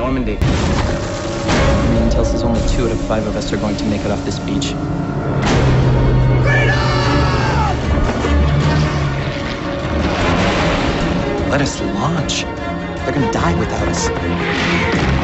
Normandy. And tells us only two out of five of us are going to make it off this beach. Let us launch. They're gonna die without us.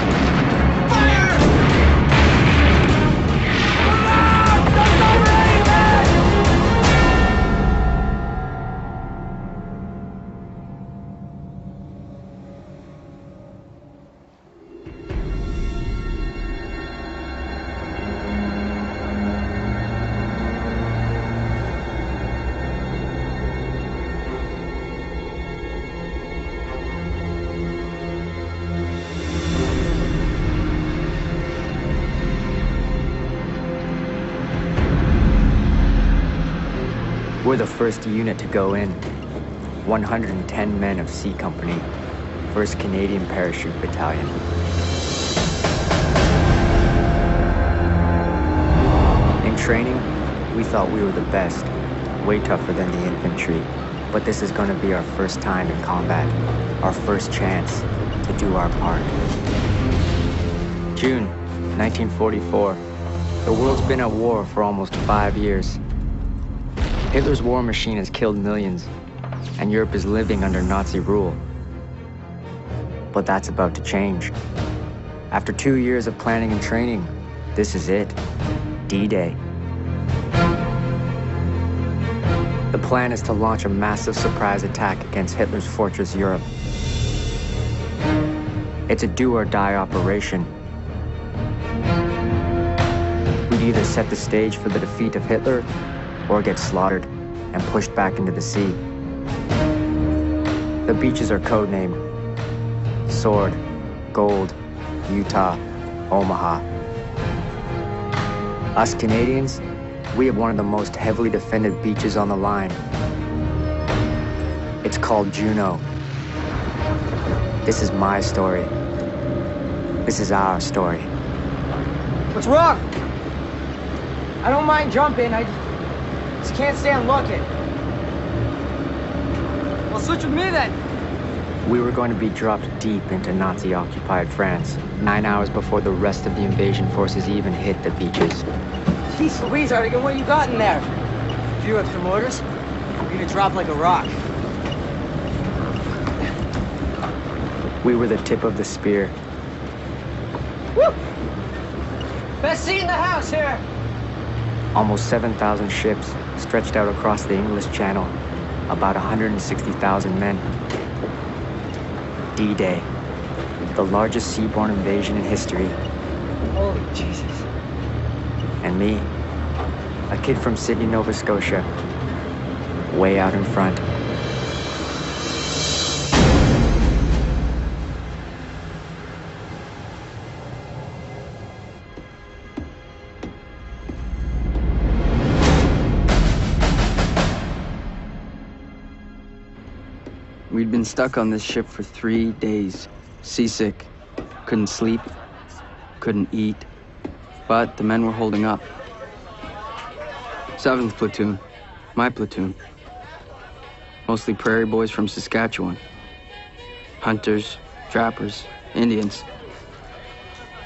First unit to go in. 110 men of C Company, 1st Canadian Parachute Battalion. In training, we thought we were the best, way tougher than the infantry. But this is going to be our first time in combat, our first chance to do our part. June 1944. The world's been at war for almost five years. Hitler's war machine has killed millions, and Europe is living under Nazi rule. But that's about to change. After two years of planning and training, this is it D-Day. The plan is to launch a massive surprise attack against Hitler's fortress Europe. It's a do or die operation. We'd either set the stage for the defeat of Hitler or get slaughtered and pushed back into the sea. The beaches are codenamed Sword, Gold, Utah, Omaha. Us Canadians, we have one of the most heavily defended beaches on the line. It's called Juno. This is my story. This is our story. What's wrong? I don't mind jumping. I just can't stand looking. Well, switch with me then. We were going to be dropped deep into Nazi occupied France, nine hours before the rest of the invasion forces even hit the beaches. Jeez Louise, Artigan, what you got in there? A few extra mortars. You're gonna drop like a rock. We were the tip of the spear. Woo! Best seat in the house here. Almost 7,000 ships stretched out across the English Channel, about 160,000 men. D-Day, the largest seaborne invasion in history. Holy Jesus. And me, a kid from Sydney, Nova Scotia, way out in front. Stuck on this ship for three days, seasick, couldn't sleep, couldn't eat, but the men were holding up. Seventh platoon, my platoon. Mostly prairie boys from Saskatchewan. Hunters, trappers, Indians.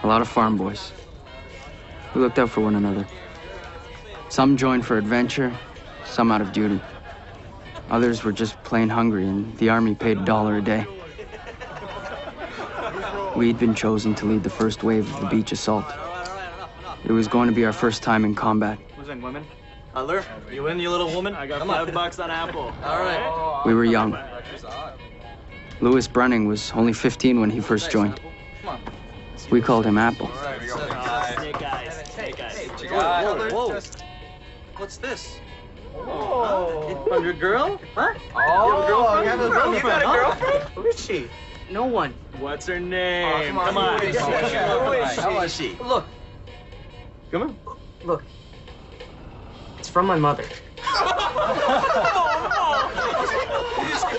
A lot of farm boys. We looked out for one another. Some joined for adventure, some out of duty. Others were just plain hungry, and the army paid a dollar a day. We'd been chosen to lead the first wave of the beach assault. It was going to be our first time in combat. Who's in, women? Cutler, you in, you little woman? I got five bucks on Apple. All right. We were young. Louis Brunning was only 15 when he first joined. We called him Apple. Snake eyes. Snake eyes. Whoa, whoa. What's this? Oh. From your girl? Huh? Oh, you have a girlfriend? You got a huh? girlfriend? Who is she? No one. What's her name? Oh, come on, Come on. who is she? Who is she? How is she? Look, Come on. look. It's from my mother.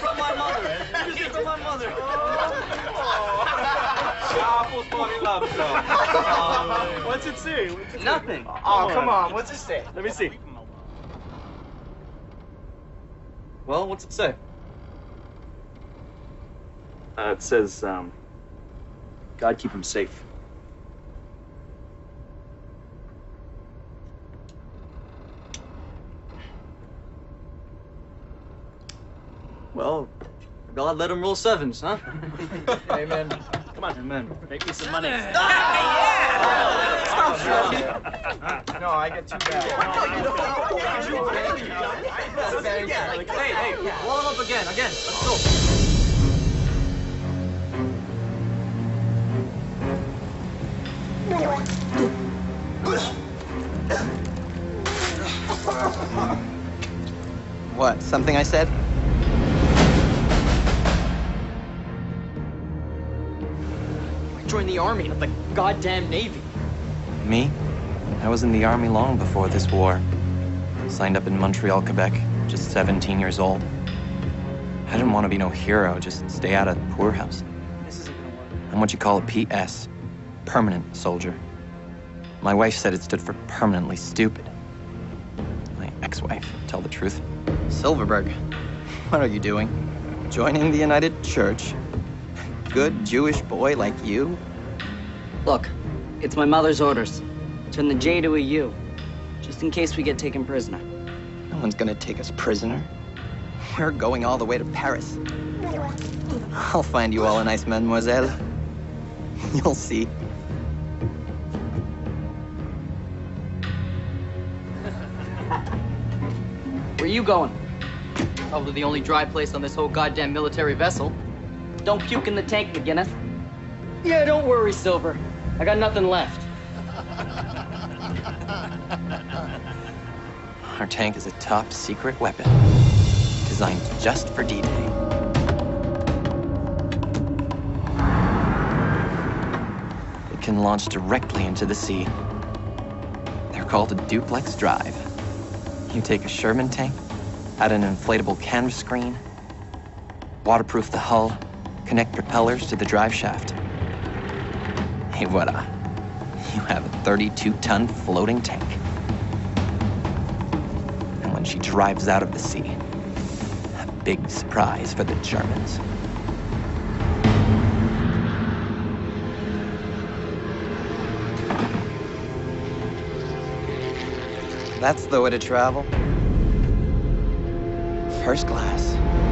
From my mother. From my mother. Apple's falling love song. What's it say? What's it say? Nothing. Oh, come on. What's it say? Let me see. Well, what's it say? Uh, it says, um, God keep him safe. Well, God let him roll sevens, huh? Amen. Come on, amen. Make me some money. No, I get too bad. Hey, hey, blow him up again, again. Let's go. What? Something I said? I joined the army, not the goddamn navy. Me? I was in the army long before this war. Signed up in Montreal, Quebec, just 17 years old. I didn't want to be no hero, just stay out of the poorhouse. I'm what you call a PS, permanent soldier. My wife said it stood for permanently stupid. My ex-wife, tell the truth. Silverberg, what are you doing? Joining the United Church? Good Jewish boy like you? Look, it's my mother's orders. Turn the J to a U, just in case we get taken prisoner. No one's gonna take us prisoner. We're going all the way to Paris. I'll find you all a nice mademoiselle. You'll see. Where you going? Probably the only dry place on this whole goddamn military vessel. Don't puke in the tank, McGinnis. Yeah, don't worry, Silver. I got nothing left. Our tank is a top secret weapon, designed just for D-Day. It can launch directly into the sea. They're called a duplex drive. You take a Sherman tank, add an inflatable canvas screen, waterproof the hull, connect propellers to the drive shaft. Hey, voila. Uh, you have a 32-ton floating tank. And when she drives out of the sea, a big surprise for the Germans. That's the way to travel. First class.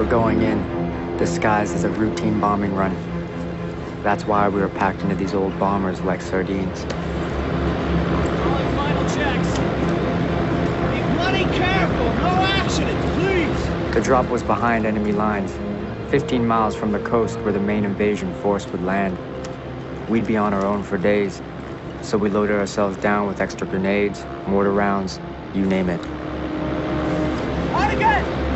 Were going in, disguised as a routine bombing run. That's why we were packed into these old bombers like sardines. Calling final checks. Be bloody careful. No accidents, please. The drop was behind enemy lines, 15 miles from the coast where the main invasion force would land. We'd be on our own for days, so we loaded ourselves down with extra grenades, mortar rounds, you name it. Out again!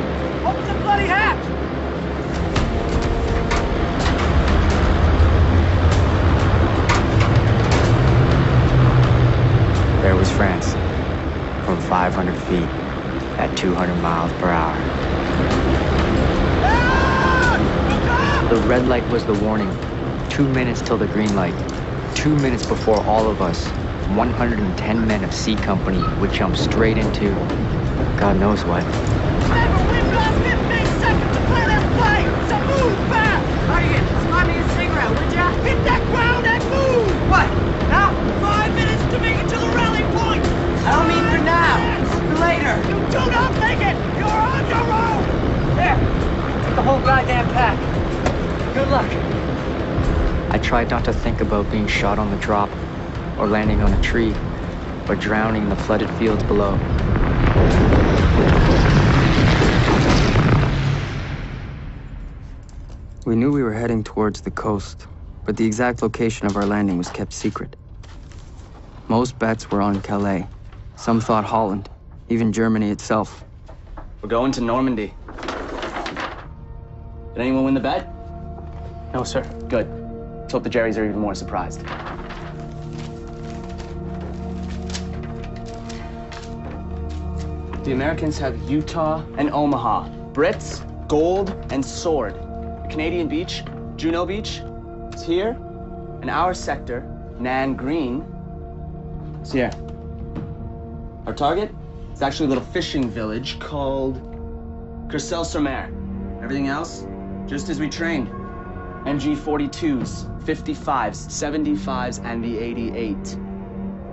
There was France, from 500 feet at 200 miles per hour. The red light was the warning. Two minutes till the green light. Two minutes before all of us, 110 men of C Company would jump straight into God knows what. Remember, we've got 15 seconds to play this play! So move fast! Artigan, slide me a cigarette, would ya? Hit that ground and move! What? Now? Five minutes to make it to the rally point! I don't mean for now. For later. You do not make it! You're on your own! There. Take the whole goddamn pack. Good luck. I tried not to think about being shot on the drop, or landing on a tree, or drowning in the flooded fields below. We knew we were heading towards the coast, but the exact location of our landing was kept secret. Most bets were on Calais. Some thought Holland, even Germany itself. We're going to Normandy. Did anyone win the bet? No, sir. Good. Let's hope the Jerrys are even more surprised. The Americans have Utah and Omaha. Brits, gold and sword. The Canadian beach, Juno Beach, it's here. And our sector, Nan Green, So yeah, our target is actually a little fishing village called Courseulles sur Mer. Everything else, just as we trained. MG42s, 55s, 75s, and the 88.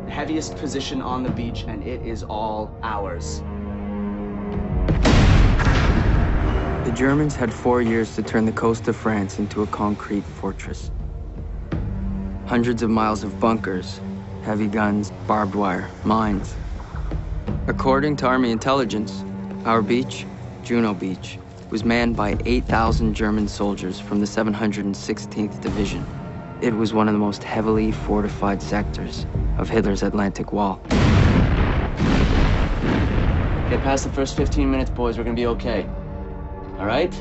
The heaviest position on the beach, and it is all ours. The Germans had four years to turn the coast of France into a concrete fortress. Hundreds of miles of bunkers, heavy guns, barbed wire, mines. According to Army intelligence, our beach, Juno Beach, was manned by 8,000 German soldiers from the 716th Division. It was one of the most heavily fortified sectors of Hitler's Atlantic Wall. Get past the first 15 minutes, boys. We're gonna be okay. All right?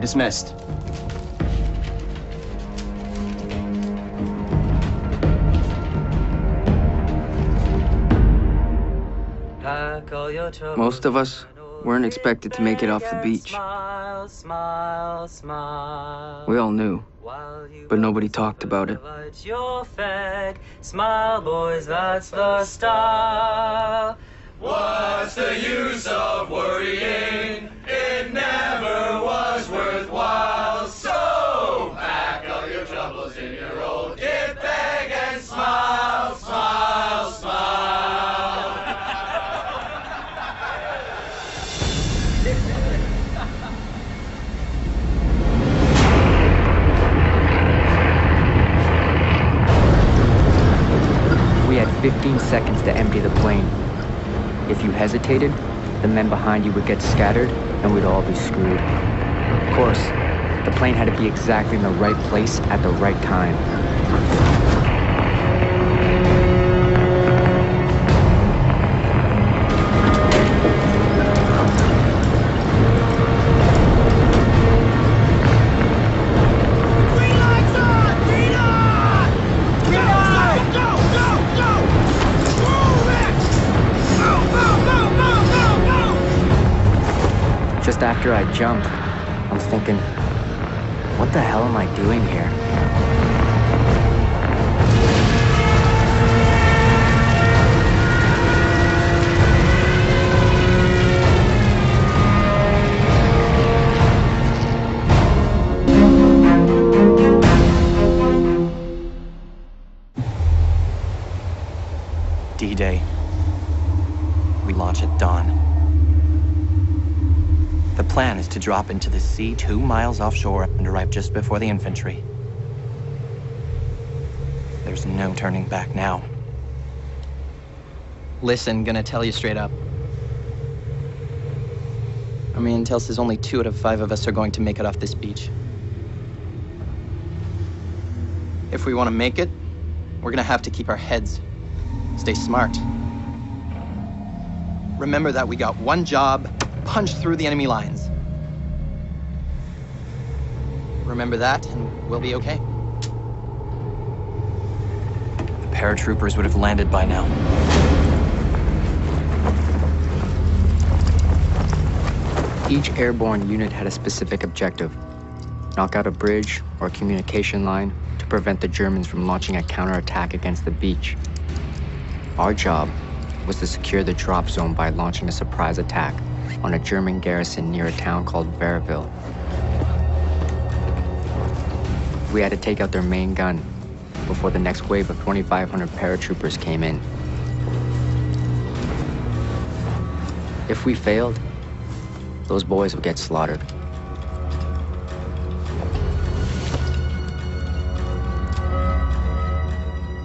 Dismissed. Most of us weren't expected to make it off the beach. We all knew, but nobody talked about it. Smile, boys, that's the style. What's the use of worrying? It never was worthwhile. 15 seconds to empty the plane. If you hesitated, the men behind you would get scattered and we'd all be screwed. Of course, the plane had to be exactly in the right place at the right time. Just after I jump, I'm thinking, what the hell am I doing here? D-Day. We launch at dawn. The plan is to drop into the sea two miles offshore and arrive just before the infantry. There's no turning back now. Listen, gonna tell you straight up. I Army Intel says only two out of five of us are going to make it off this beach. If we want to make it, we're gonna have to keep our heads. Stay smart. Remember that we got one job, punch through the enemy lines. Remember that, and we'll be okay. The paratroopers would have landed by now. Each airborne unit had a specific objective. Knock out a bridge or a communication line to prevent the Germans from launching a counterattack against the beach. Our job was to secure the drop zone by launching a surprise attack on a German garrison near a town called Varaville. We had to take out their main gun before the next wave of 2,500 paratroopers came in. If we failed, those boys would get slaughtered.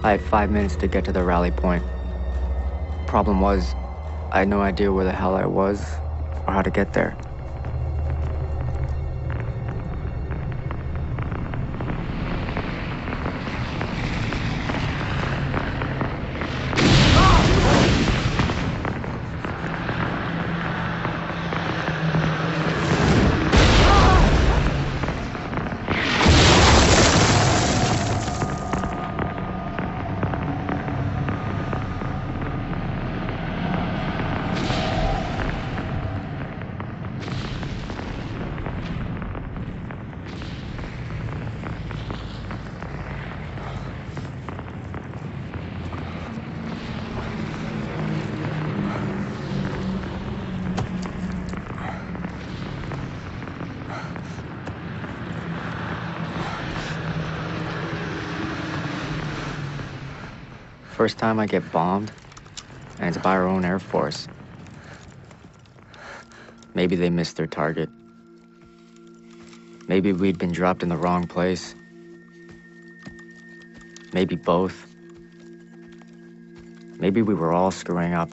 I had five minutes to get to the rally point. Problem was, I had no idea where the hell I was or how to get there. First time I get bombed, and it's by our own Air Force. Maybe they missed their target. Maybe we'd been dropped in the wrong place. Maybe both. Maybe we were all screwing up.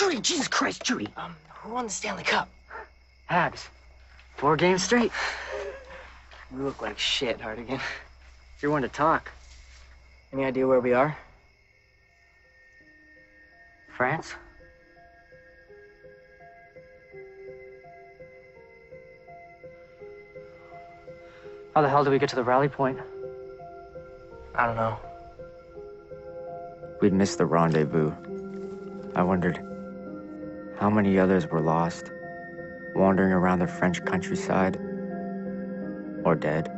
What? Judy, Jesus Christ, Judy. Um, who won the Stanley Cup? Habs. Four games straight. You look like shit, Hardigan. You're one to talk. Any idea where we are? France? How the hell did we get to the rally point? I don't know. We'd missed the rendezvous. I wondered how many others were lost, wandering around the French countryside, or dead.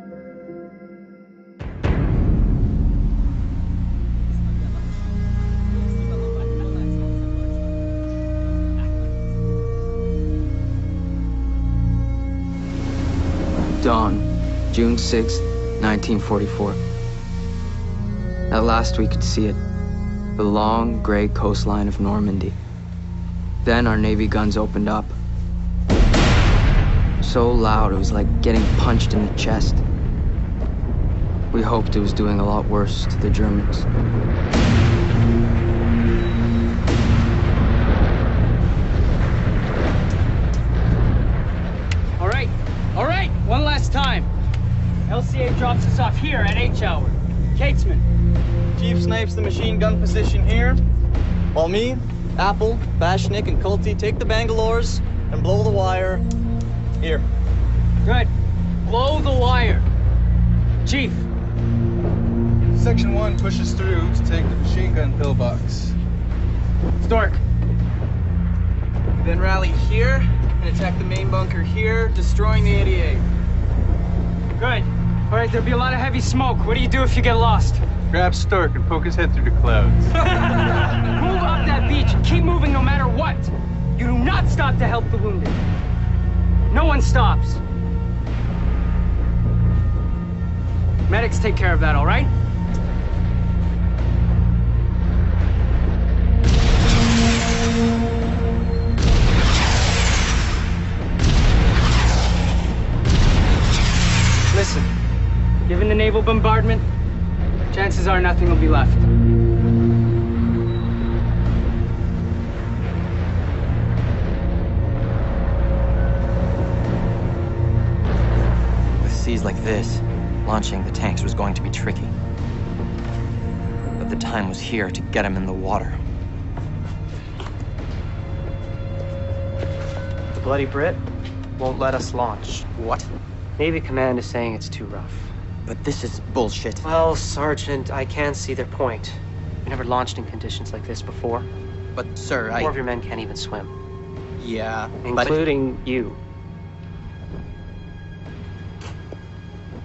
Dawn, June 6, 1944. At last we could see it. The long, gray coastline of Normandy. Then our Navy guns opened up. So loud it was like getting punched in the chest. We hoped it was doing a lot worse to the Germans. All right, all right, one last time. LCA drops us off here at H hour. Catesman. Chief snipes the machine gun position here, while me, Apple, Bashnik, and Colty take the Bangalores and blow the wire here. Good. Blow the wire. Chief. Section 1 pushes through to take the machine gun pillbox. Stork. We then rally here and attack the main bunker here, destroying the 88. Good. All right, there'll be a lot of heavy smoke. What do you do if you get lost? Grab Stork and poke his head through the clouds. Move up that beach and keep moving no matter what. You do not stop to help the wounded. No one stops. Medics take care of that, all right? Listen, given the naval bombardment, chances are nothing will be left. With seas like this, launching the tanks was going to be tricky. But the time was here to get them in the water. The Bloody Brit won't let us launch. What? Navy Command is saying it's too rough. But this is bullshit. Well, Sergeant, I can see their point. We never launched in conditions like this before. But, sir, I. Four of your men can't even swim. Yeah, Including you.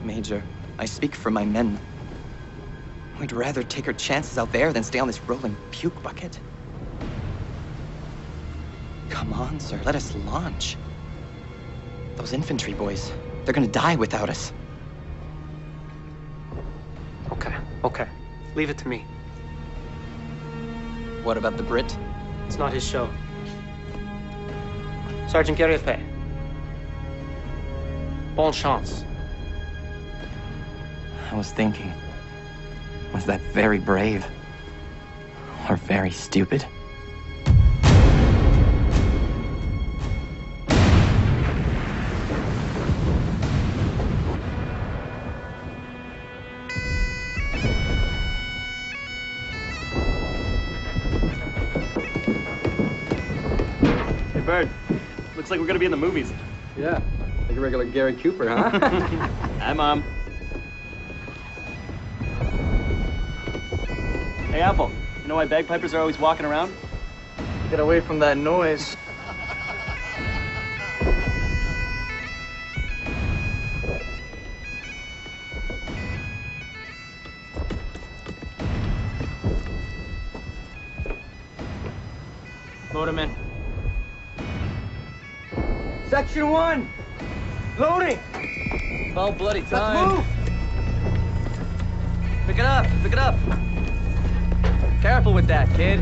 Major, I speak for my men. We'd rather take our chances out there than stay on this rolling puke bucket. Come on, sir, let us launch. Those infantry boys, they're gonna die without us. Okay. Leave it to me. What about the Brit? It's not his show. Sergeant Guerrier. Bon chance. I was thinking, was that very brave? Or very stupid? Like we're gonna be in the movies. Yeah, like a regular Gary Cooper, huh? Hi, Mom. Hey, Apple, you know why bagpipers are always walking around? Get away from that noise. Section one. Loading. About bloody time. Let's move. Pick it up, pick it up. Careful with that, kid.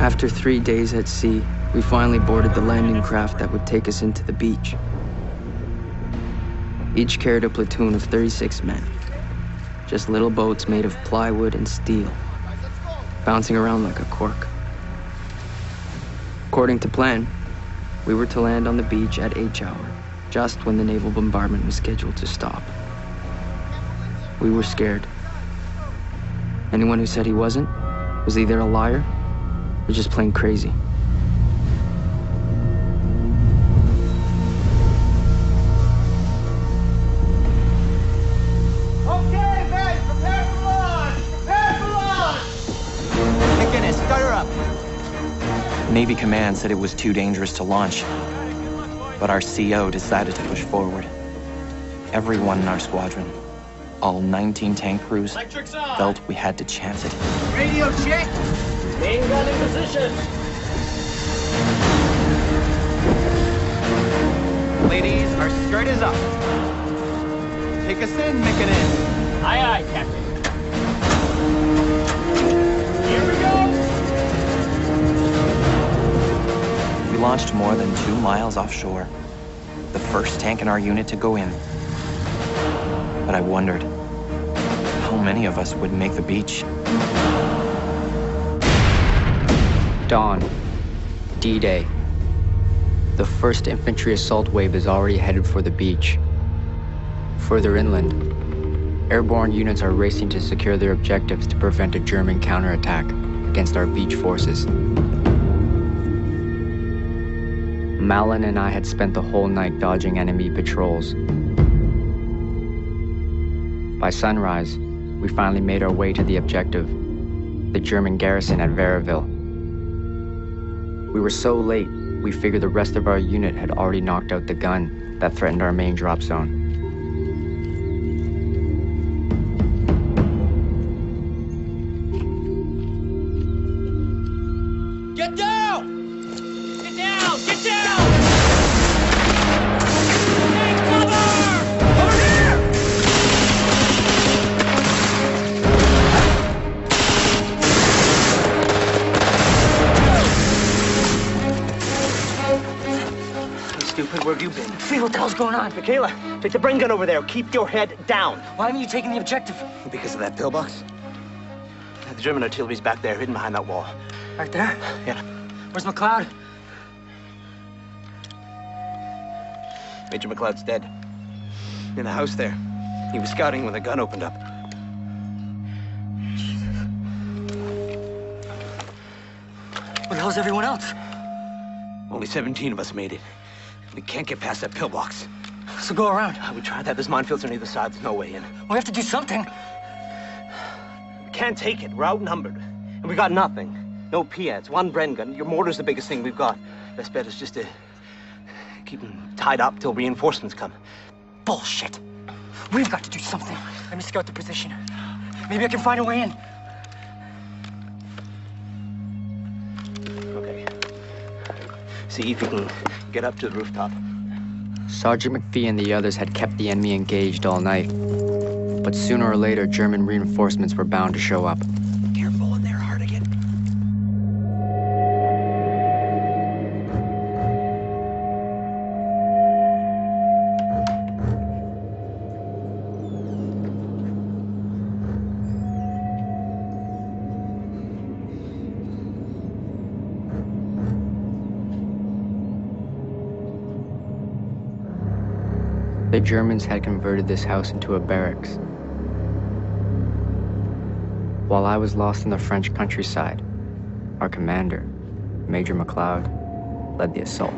After three days at sea, we finally boarded the landing craft that would take us into the beach. Each carried a platoon of 36 men. Just little boats made of plywood and steel, bouncing around like a cork. According to plan, we were to land on the beach at H hour, just when the naval bombardment was scheduled to stop. We were scared. Anyone who said he wasn't was either a liar or just plain crazy. Navy Command said it was too dangerous to launch, but our CO decided to push forward. Everyone in our squadron, all 19 tank crews, felt we had to chance it. Radio check. Main gun in position. Ladies, our skirt is up. Take us in, McInnes. Aye, aye, Captain. Launched more than two miles offshore, the first tank in our unit to go in. But I wondered how many of us would make the beach. Dawn. D-Day. The first infantry assault wave is already headed for the beach. Further inland, airborne units are racing to secure their objectives to prevent a German counterattack against our beach forces. Malin and I had spent the whole night dodging enemy patrols. By sunrise, we finally made our way to the objective, the German garrison at Varaville. We were so late, we figured the rest of our unit had already knocked out the gun that threatened our main drop zone. On? Michaela, take the Bren gun over there. Keep your head down. Why haven't you taken the objective? Because of that pillbox? The German artillery's back there, hidden behind that wall. Right there? Yeah. Where's McLeod? Major McLeod's dead. In the house there. He was scouting when the gun opened up. Where the hell's everyone else? Only 17 of us made it. We can't get past that pillbox. So go around. We tried that. There's minefields on either side. There's no way in. We have to do something. We can't take it. We're outnumbered. And we got nothing. No PIATs, one Bren gun. Your mortar's the biggest thing we've got. Best bet is just to keep them tied up till reinforcements come. Bullshit. We've got to do something. Let me scout the position. Maybe I can find a way in. Okay. See if you can get up to the rooftop. Sergeant McPhee and the others had kept the enemy engaged all night. But sooner or later, German reinforcements were bound to show up. Germans had converted this house into a barracks. While I was lost in the French countryside, our commander, Major McLeod, led the assault.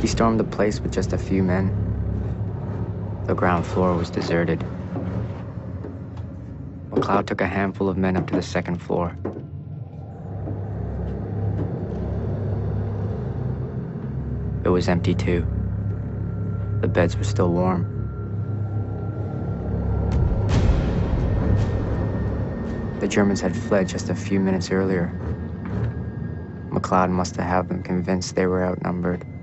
He stormed the place with just a few men. The ground floor was deserted. McLeod took a handful of men up to the second floor. It was empty too. The beds were still warm. The Germans had fled just a few minutes earlier. McLeod must have had them convinced they were outnumbered.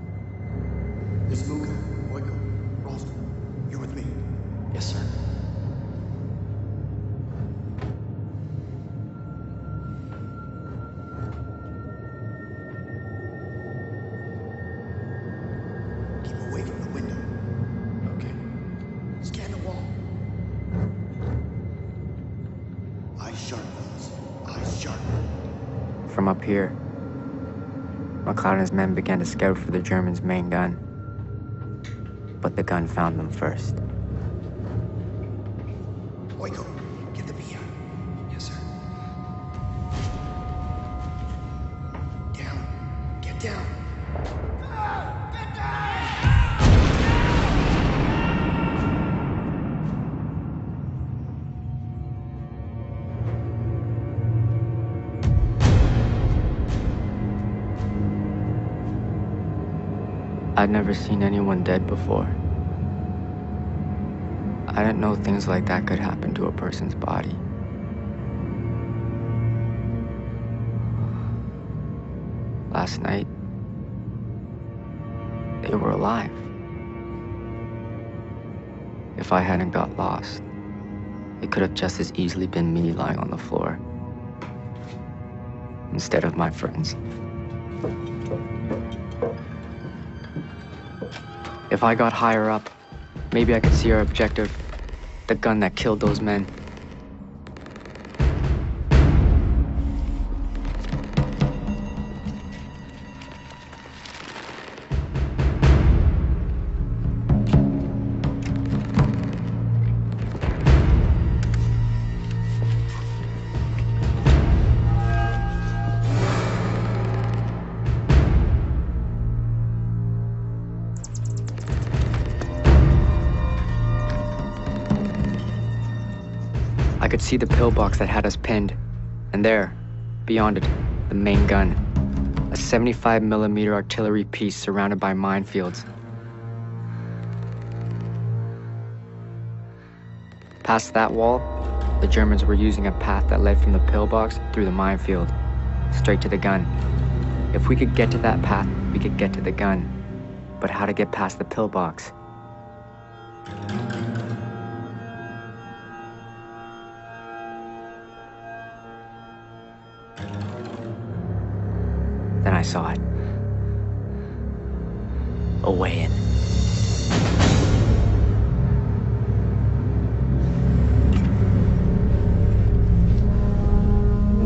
McLeod and his men began to scout for the Germans' main gun. But the gun found them first. I'd never seen anyone dead before. I didn't know things like that could happen to a person's body. Last night, they were alive. If I hadn't got lost, it could have just as easily been me lying on the floor instead of my friends. If I got higher up, maybe I could see our objective the gun that killed those men. Pillbox that had us pinned. And there, beyond it, the main gun. A 75 millimeter artillery piece surrounded by minefields. Past that wall, the Germans were using a path that led from the pillbox through the minefield, straight to the gun. If we could get to that path, we could get to the gun. But how to get past the pillbox? I saw it. A way in.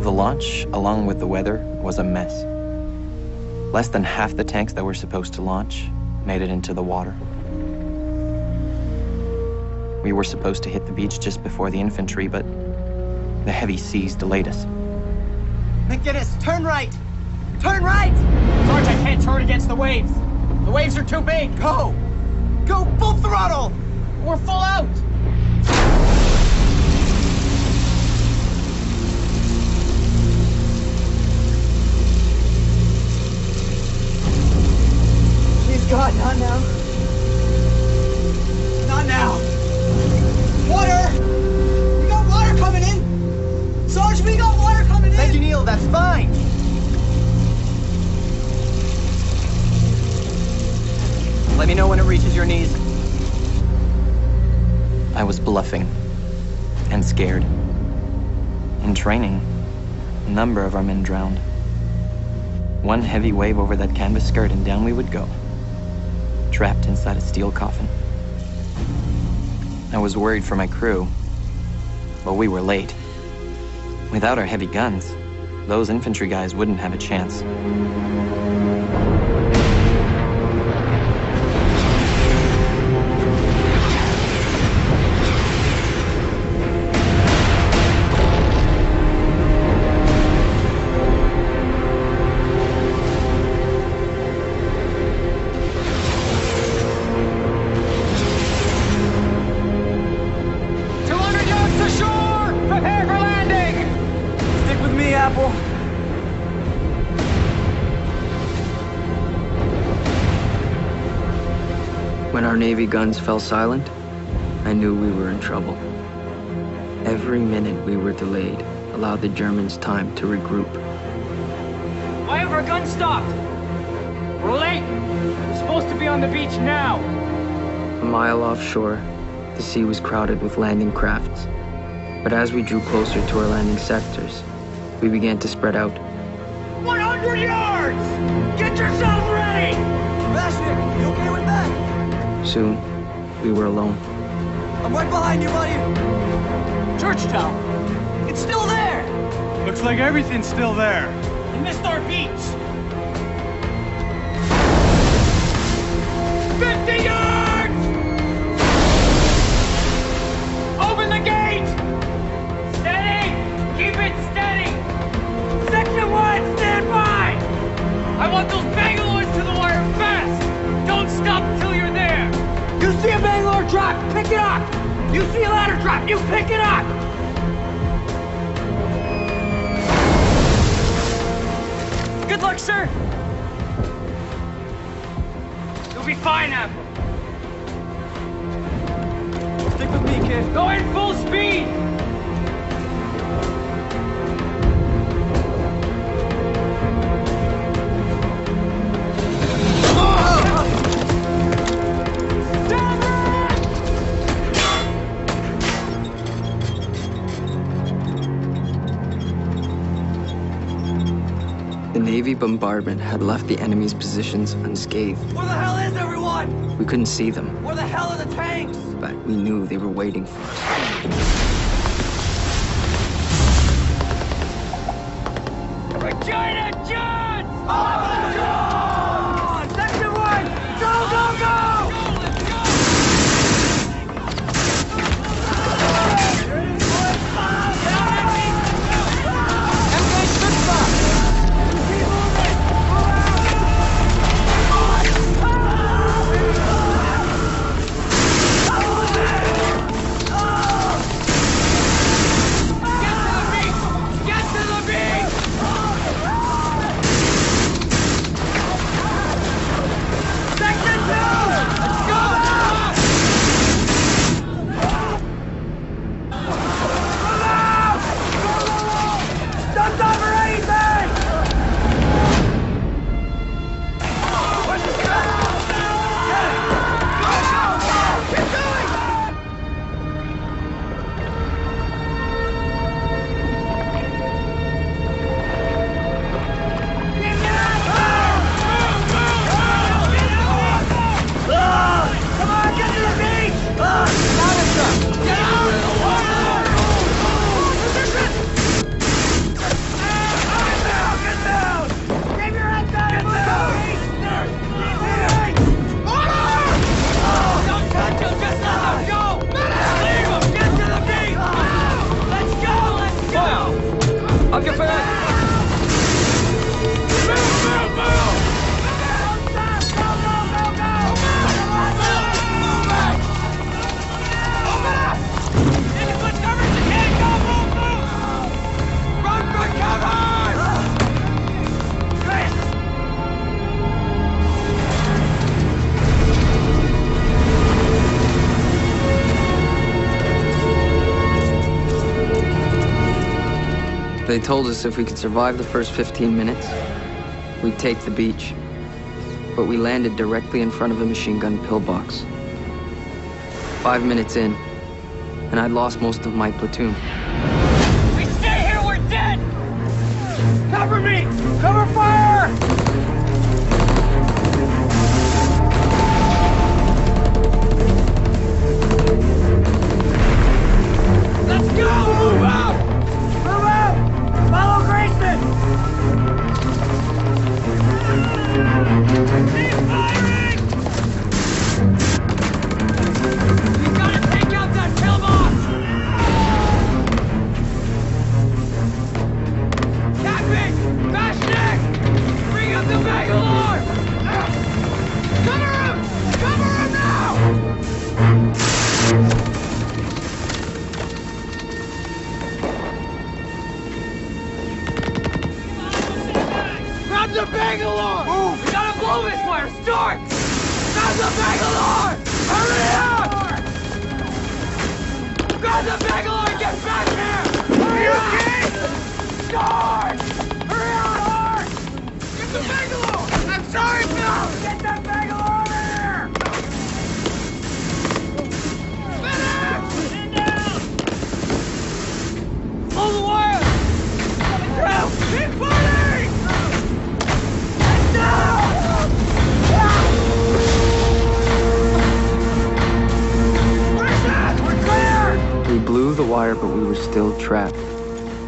The launch, along with the weather, was a mess. Less than half the tanks that were supposed to launch made it into the water. We were supposed to hit the beach just before the infantry, but the heavy seas delayed us. McGinnis, turn right! Turn right! Sarge, I can't turn against the waves. The waves are too big. Go! Go full throttle! We're full out. Please God, not now. Number of our men drowned. One heavy wave over that canvas skirt and down we would go, trapped inside a steel coffin. I was worried for my crew, but we were late. Without our heavy guns, those infantry guys wouldn't have a chance. Guns fell silent, I knew we were in trouble. Every minute we were delayed allowed the Germans time to regroup. Why have our guns stopped? We're late. We're supposed to be on the beach now. A mile offshore, the sea was crowded with landing crafts. But as we drew closer to our landing sectors, we began to spread out. 100 yards! Get yourself ready! Bashnik, you okay with that? Soon, we were alone. I'm right behind you, buddy. Churchtown! It's still there! Looks like everything's still there. You missed our beach! 50 yards! You see a ladder drop, you pick it up! Good luck, sir! You'll be fine, Apple. Stick with me, kid. Go in full speed! The Navy bombardment had left the enemy's positions unscathed. Where the hell is everyone? We couldn't see them, Where the hell are the tanks? but we knew they were waiting for us. Regina Johns! Told us if we could survive the first 15 minutes, we'd take the beach. But we landed directly in front of a machine gun pillbox. Five minutes in, and I'd lost most of my platoon. We stay here, we're dead! Cover me! Cover fire! Let's go! Move out! You gotta take out that pillbox! the Bangalore! Move! We gotta blow this fire! Start! Got the Bangalore! Hurry up! Got the Bangalore! Get back here! Hurry you up! okay? Start! Hurry up! Get the Bangalore! I'm sorry, Phil! Get that back! Fire, but we were still trapped.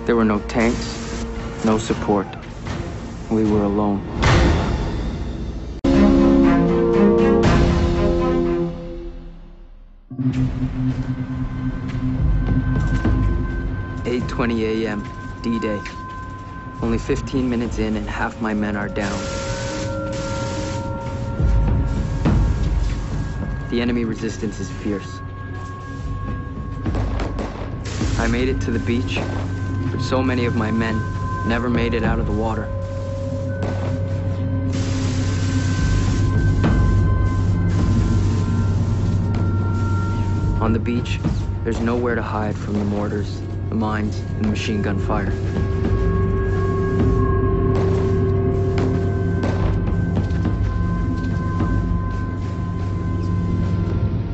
There were no tanks, no support. We were alone. Eight twenty a.m. D-Day. Only 15 minutes in, and half my men are down. The enemy resistance is fierce. I made it to the beach, but so many of my men never made it out of the water. On the beach, there's nowhere to hide from the mortars, the mines, and the machine gun fire.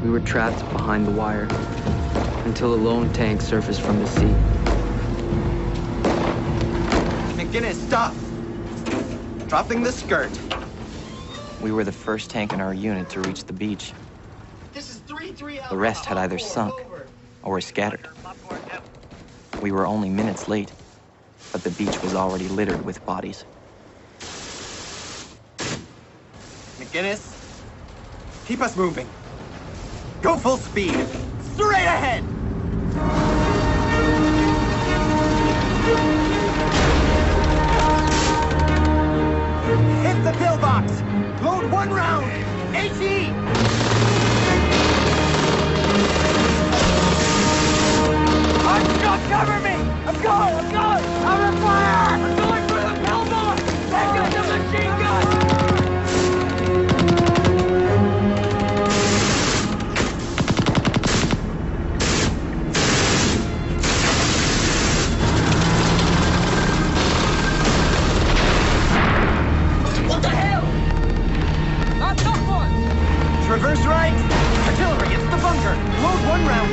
We were trapped behind the wire until a lone tank surfaced from the sea. McGinnis, stop! Dropping the skirt. We were the first tank in our unit to reach the beach. Three, three, The rest had either sunk or were scattered. We were only minutes late, but the beach was already littered with bodies. McGinnis, keep us moving. Go full speed. Straight ahead! Hit the pillbox! Load one round! HE! Archibald, cover me! I'm going! I'm going! Cover fire! I'm going for the pillbox! Back up the machine gun! Traverse right! Artillery, it's the bunker! Load one round!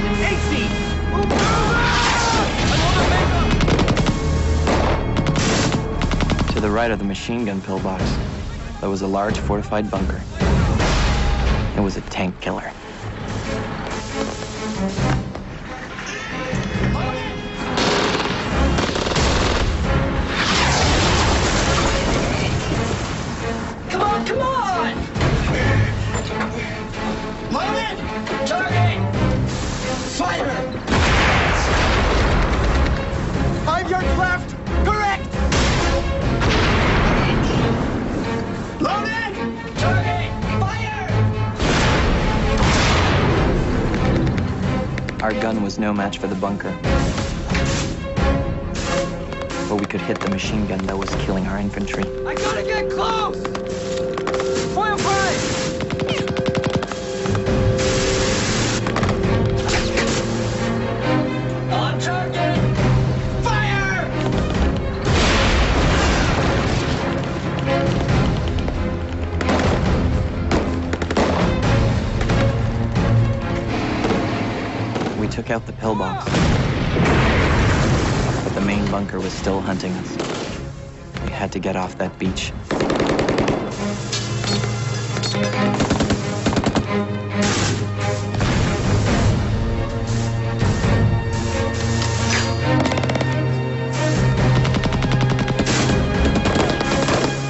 HE! To the right of the machine gun pillbox, there was a large fortified bunker. It was a tank killer. No match for the bunker. But we could hit the machine gun that was killing our infantry. I gotta get close! Bunker was still hunting us. We had to get off that beach.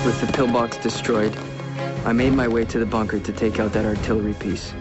With the pillbox destroyed, I made my way to the bunker to take out that artillery piece.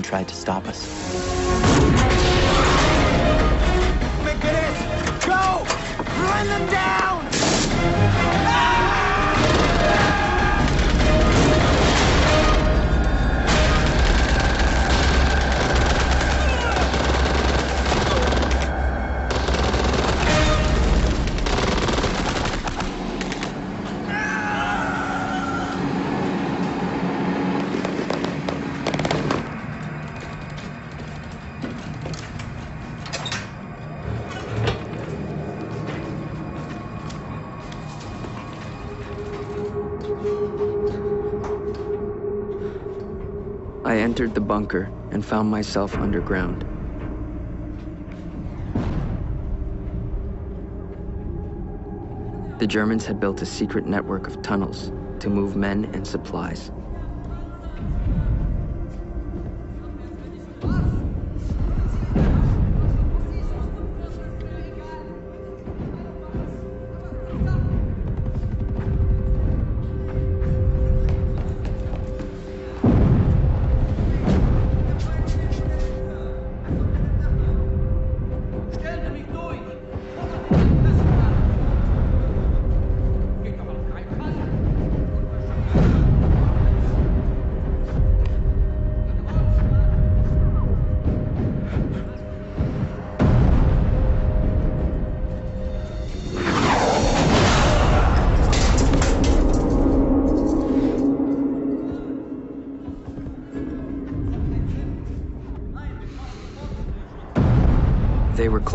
Who tried to stop us. Entered the bunker and found myself underground. The Germans had built a secret network of tunnels to move men and supplies.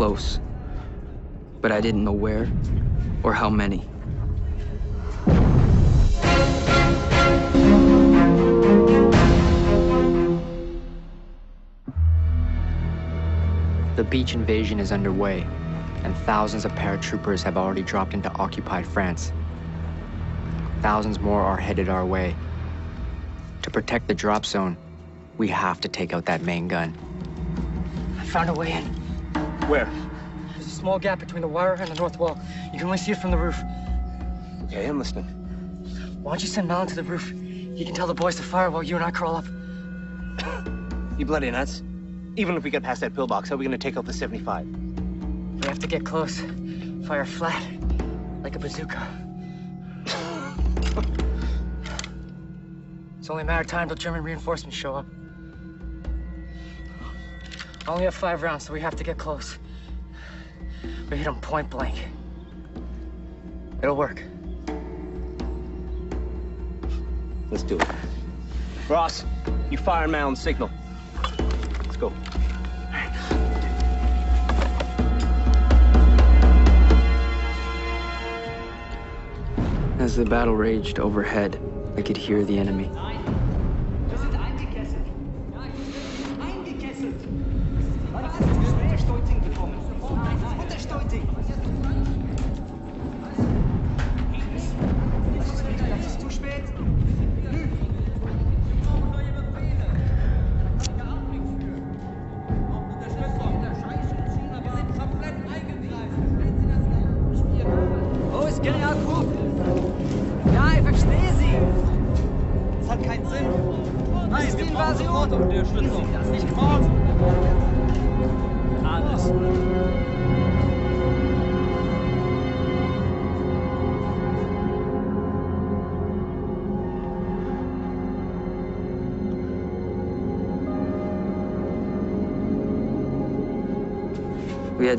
Close, but I didn't know where or how many. The beach invasion is underway, and thousands of paratroopers have already dropped into occupied France. Thousands more are headed our way. To protect the drop zone, we have to take out that main gun. I found a way in. Where? There's a small gap between the wire and the north wall. You can only see it from the roof. Okay, I'm listening. Why don't you send Malin to the roof? He can tell the boys to fire while you and I crawl up. You bloody nuts. Even if we get past that pillbox, how are we gonna take out the 75? We have to get close. Fire flat, like a bazooka. it's only a matter of time till German reinforcements show up. I only have five rounds, so we have to get close. We hit them point blank. It'll work. Let's do it. Ross, you fire Malin's signal. Let's go. As the battle raged overhead, I could hear the enemy.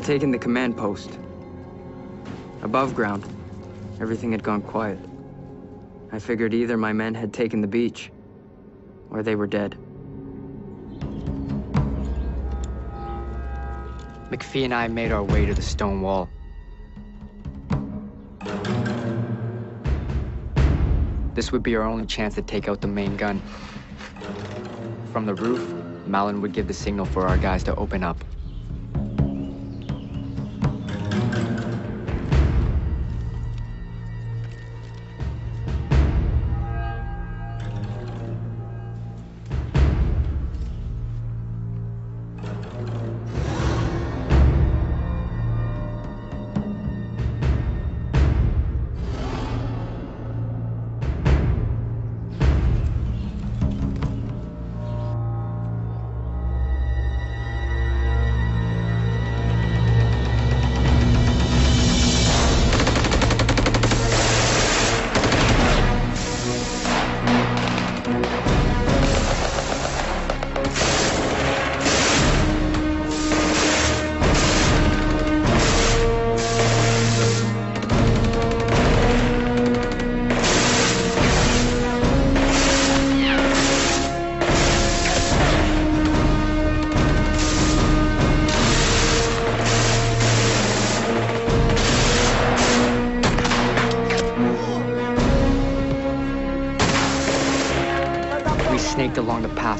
Taken the command post. Above ground, everything had gone quiet. I figured either my men had taken the beach, or they were dead. McPhee and I made our way to the stone wall. This would be our only chance to take out the main gun. From the roof, Malin would give the signal for our guys to open up.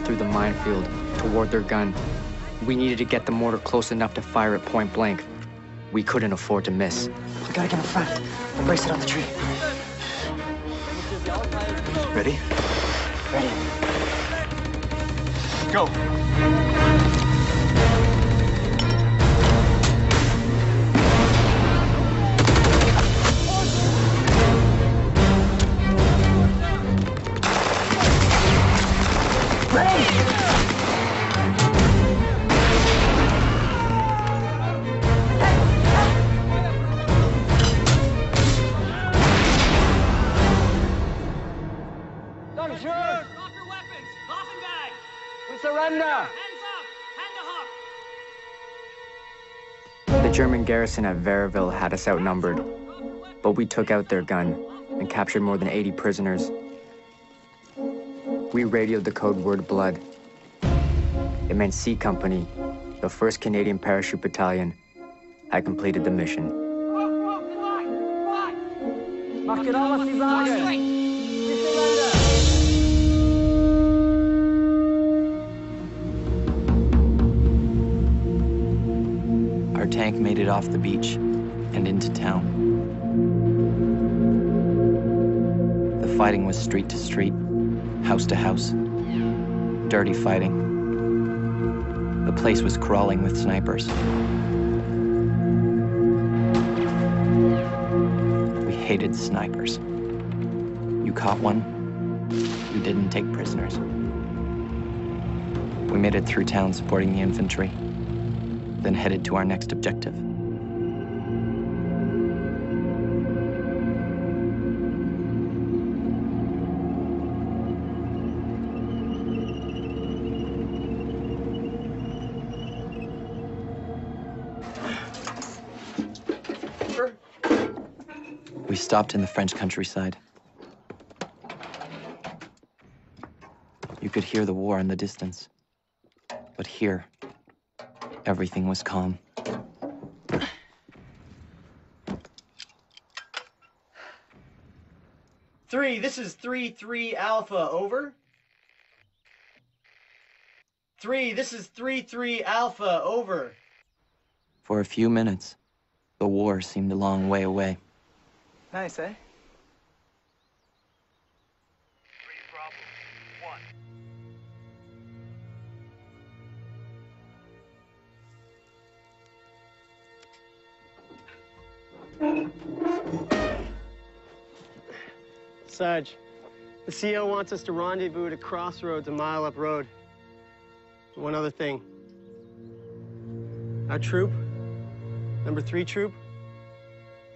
Through the minefield toward their gun. We needed to get the mortar close enough to fire it point blank. We couldn't afford to miss. We gotta get in front. We'll brace it on the tree. Ready? Ready. Go. Garrison at Varaville had us outnumbered, but we took out their gun and captured more than 80 prisoners. We radioed the code word blood. It meant C Company, the 1st Canadian Parachute Battalion, had completed the mission. Tank made it off the beach and into town. The fighting was street to street, house to house. Dirty fighting. The place was crawling with snipers. We hated snipers. You caught one, you didn't take prisoners. We made it through town supporting the infantry, then headed to our next objective. We stopped in the French countryside. You could hear the war in the distance. But here, everything was calm. Three, this is 3 3 Alpha, over. Three, this is 3 3 Alpha, over. For a few minutes, the war seemed a long way away. Nice, eh? Sarge, the CO wants us to rendezvous at a crossroads a mile up road. One other thing. Our troop, number three troop,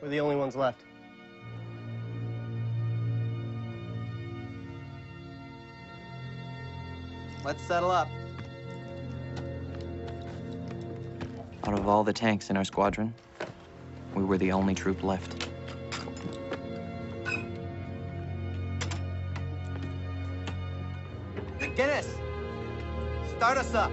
we're the only ones left. Let's settle up. Out of all the tanks in our squadron, we were the only troop left. On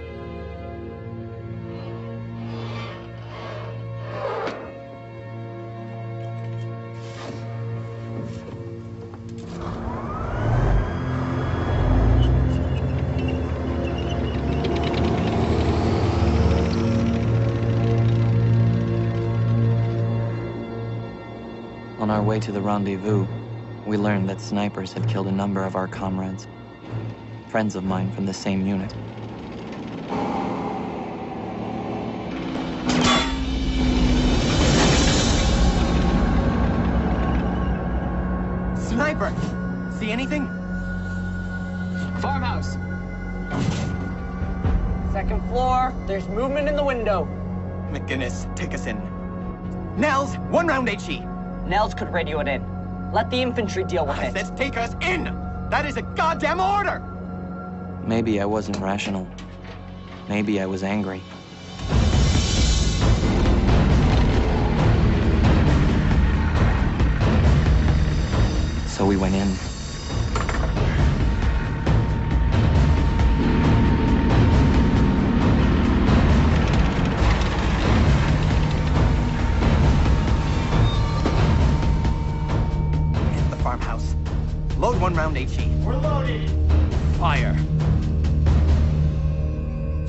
our way to the rendezvous, we learned that snipers had killed a number of our comrades, friends of mine from the same unit. McGinnis, take us in. Nels, one round HE. Nels could radio it in. Let the infantry deal with I it. said take us in! That is a goddamn order! Maybe I wasn't rational. Maybe I was angry. So we went in.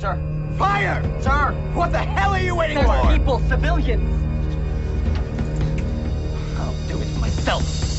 Fire! Sir! What the hell are you waiting There are for? people, civilians! I'll do it myself.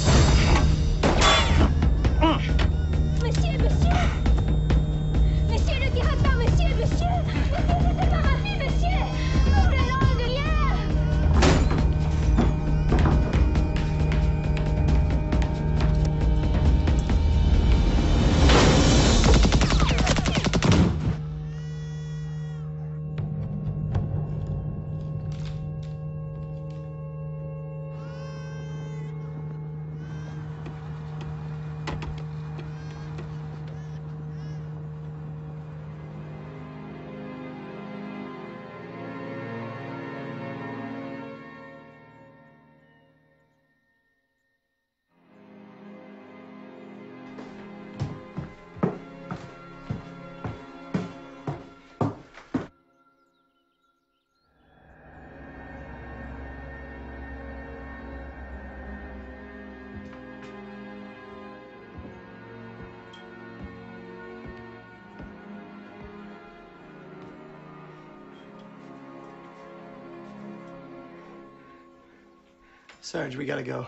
Sarge, we gotta go.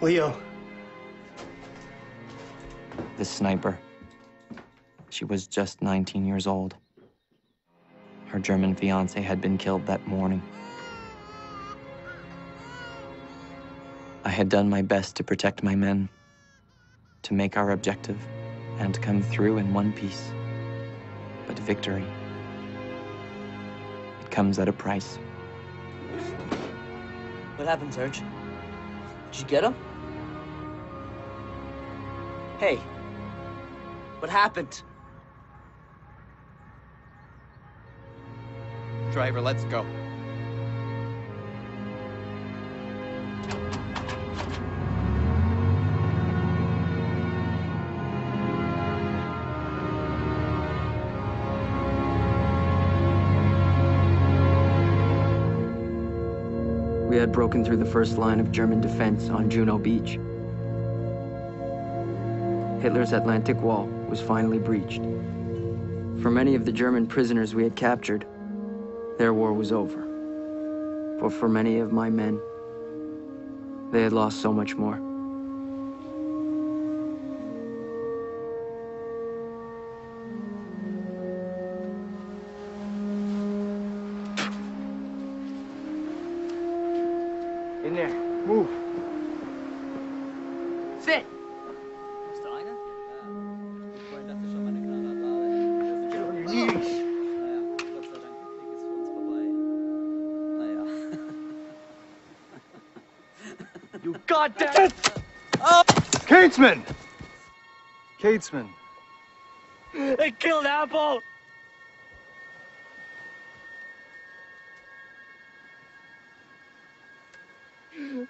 Leo. The sniper. She was just 19 years old. Her German fiance had been killed that morning. I had done my best to protect my men, to make our objective, and come through in one piece. But victory, it comes at a price. What happened, Sarge? Did you get him? Hey, what happened? Driver, let's go. Had broken through the first line of German defense on Juno Beach. Hitler's Atlantic Wall was finally breached. For many of the German prisoners we had captured, their war was over. But for many of my men, they had lost so much more. Catesman! Catesman. They killed Apple!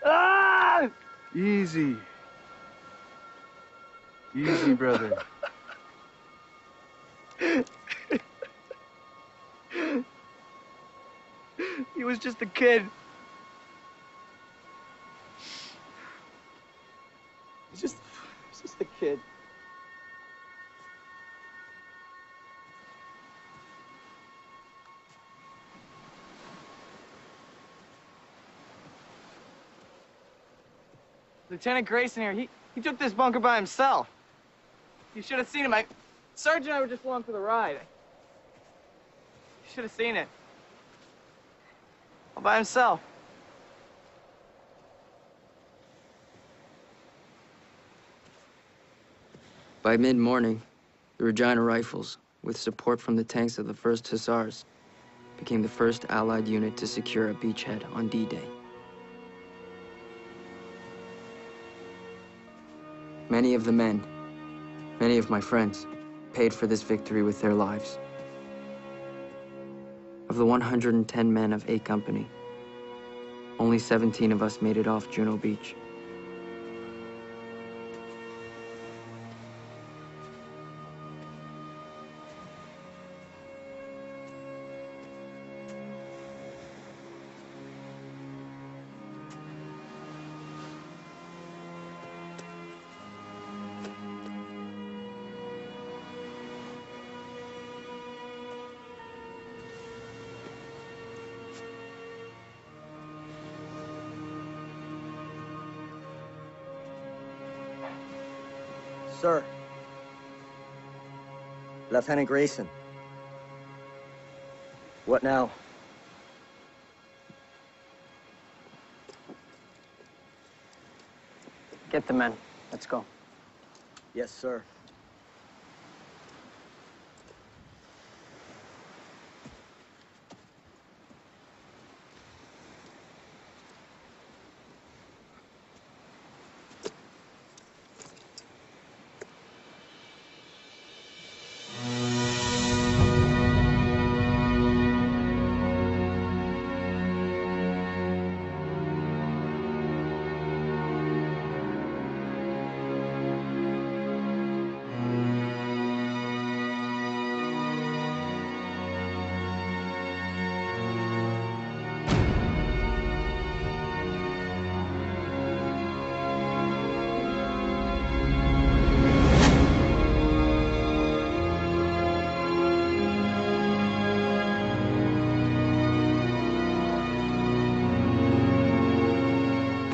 Ah! Easy. Easy, brother. He was just a kid. Lieutenant Grayson here, he, he took this bunker by himself. You should have seen him. I, Sergeant and I were just along for the ride. You should have seen it. All by himself. By mid-morning, the Regina Rifles, with support from the tanks of the 1st Hussars, became the first Allied unit to secure a beachhead on D-Day. Many of the men, many of my friends, paid for this victory with their lives. Of the 110 men of A Company, only 17 of us made it off Juno Beach. Lieutenant Grayson. What now? Get the men. Let's go. Yes, sir.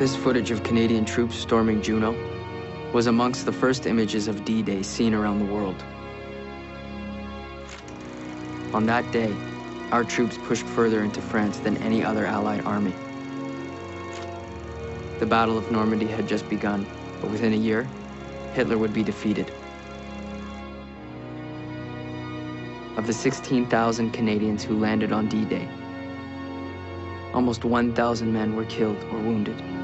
This footage of Canadian troops storming Juno was amongst the first images of D-Day seen around the world. On that day, our troops pushed further into France than any other Allied army. The Battle of Normandy had just begun, but within a year, Hitler would be defeated. Of the 16,000 Canadians who landed on D-Day, almost 1,000 men were killed or wounded.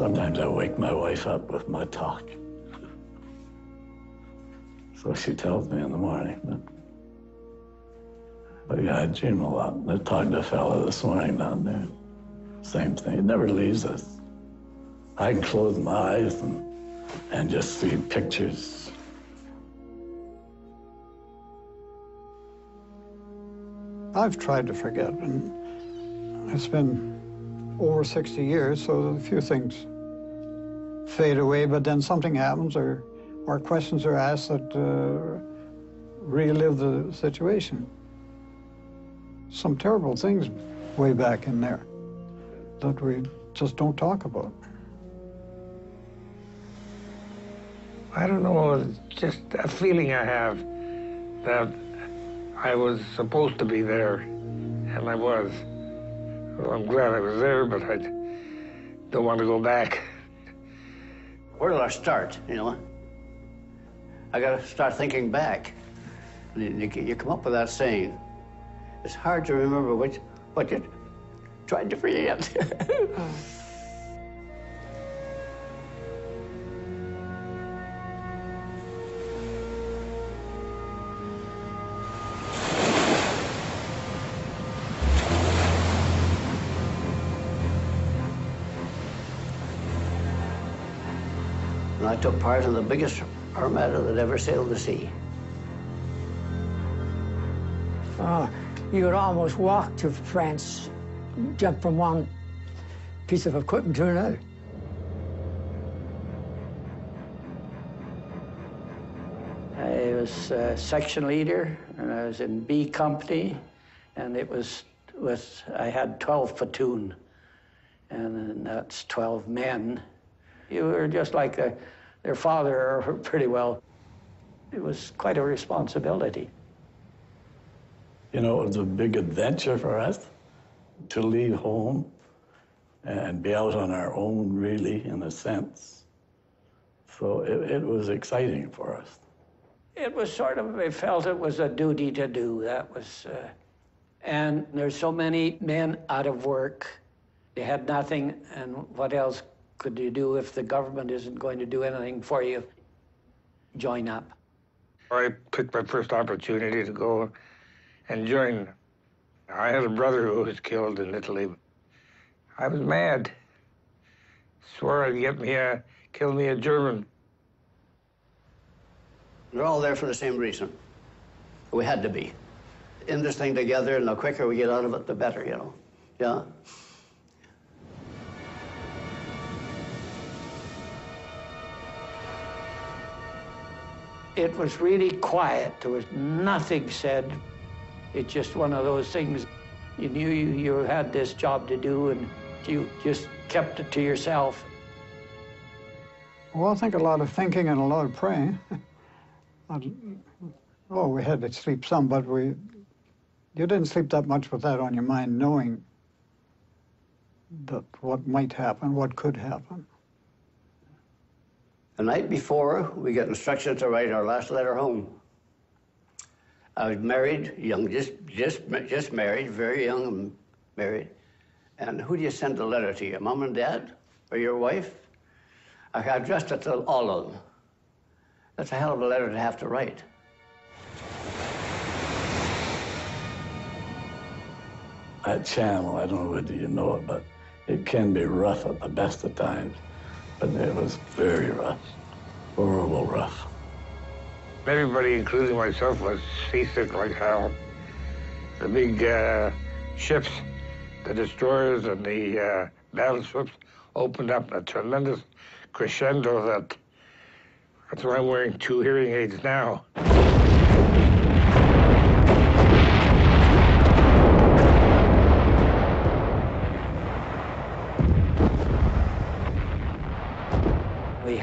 Sometimes I wake my wife up with my talk. So she tells me in the morning. But, yeah, I dream a lot. I talked to a fellow this morning down there. Same thing. It never leaves us. I can close my eyes and, and just see pictures. I've tried to forget, and it's been over 60 years, so a few things fade away, but then something happens or, or questions are asked that uh, relive the situation. Some terrible things way back in there that we just don't talk about. I don't know, it's just a feeling I have that I was supposed to be there, and I was. Well, I'm glad I was there, but I don't want to go back. Where do I start, you know? I got to start thinking back. You, come up with that saying. It's hard to remember what, what you tried to forget. took part in the biggest armada that ever sailed the sea. Uh, you could almost walk to France, jump from one piece of equipment to another. I was uh, section leader, and I was in B company, and it was with, I had 12 platoon, and that's 12 men. You were just like a, their father pretty well. It was quite a responsibility. You know, it was a big adventure for us to leave home and be out on our own, really, in a sense. So it, it was exciting for us. It was sort of, I felt it was a duty to do. That was, uh, and there's so many men out of work. They had nothing, and what else could you do if the government isn't going to do anything for you? Join up. I picked my first opportunity to go and join. I had a brother who was killed in Italy. I was mad. Swore I'd get me a, kill me a German. We're all there for the same reason. We had to be. In this thing together, and the quicker we get out of it, the better, you know. Yeah? It was really quiet. There was nothing said. It's just one of those things. You knew you, you had this job to do, and you just kept it to yourself. Well, I think a lot of thinking and a lot of praying. oh, we had to sleep some, but we you didn't sleep that much with that on your mind, knowing that what might happen, what could happen. The night before, we got instructions to write our last letter home. I was married, young, just just just married, very young and married. And who do you send the letter to? Your mom and dad, or your wife? I addressed it to all of them. That's a hell of a letter to have to write. That channel, I don't know whether you know it, but it can be rough at the best of times. But it was very rough, horrible rough. Everybody, including myself, was seasick like hell. The big uh, ships, the destroyers and the uh, battleships opened up a tremendous crescendo that that's why I'm wearing two hearing aids now.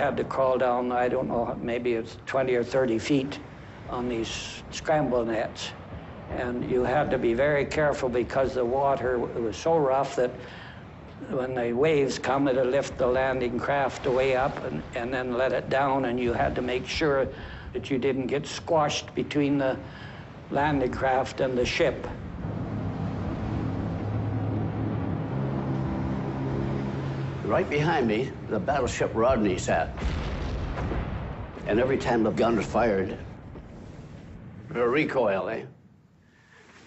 Had to crawl down, I don't know, maybe it's 20 or 30 feet on these scramble nets. And you had to be very careful because the water was so rough that when the waves come, it'll lift the landing craft way up and, and then let it down, and you had to make sure that you didn't get squashed between the landing craft and the ship. Right behind me, the battleship Rodney sat. And every time the gun was fired, a recoil, eh?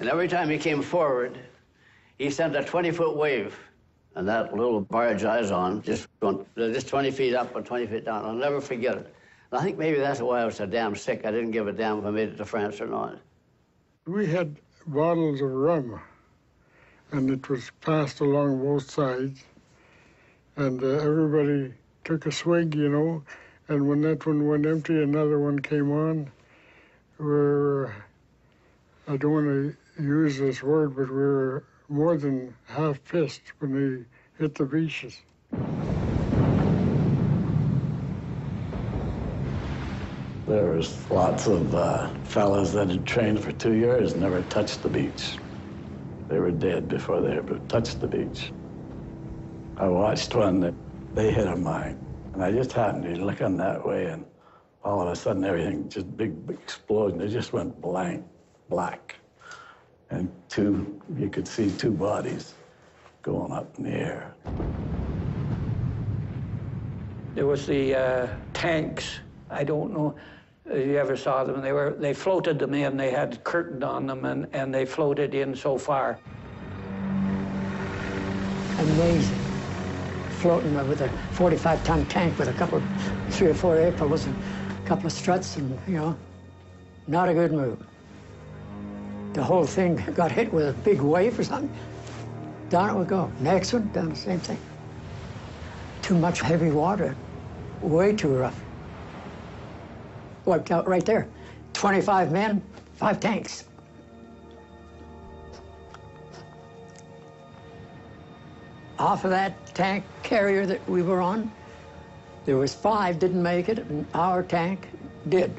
And every time he came forward, he sent a 20-foot wave. And that little barge I was on just went just 20 feet up and 20 feet down. I'll never forget it. And I think maybe that's why I was so damn sick. I didn't give a damn if I made it to France or not. We had bottles of rum, and it was passed along both sides. And uh, everybody took a swig, you know, and when that one went empty, another one came on. We're, I don't want to use this word, but we were more than half pissed when they hit the beaches. There was lots of uh, fellas that had trained for two years, never touched the beach. They were dead before they ever touched the beach. I watched one that they hit a mine, and I just happened to be looking that way, and all of a sudden everything just big, big explosion. It just went blank, black, and two, you could see two bodies going up in the air. There was the uh, tanks. I don't know if you ever saw them. They were they floated them in. They had curtained on them, and, and they floated in so far. Amazing. Floating with a 45-ton tank with a couple, three or four Aprils and a couple of struts, and you know, not a good move. The whole thing got hit with a big wave or something. Down it would go. Next one, done the same thing. Too much heavy water. Way too rough. Wiped out right there. 25 men, five tanks. Off of that tank carrier that we were on, there was five didn't make it, and our tank did.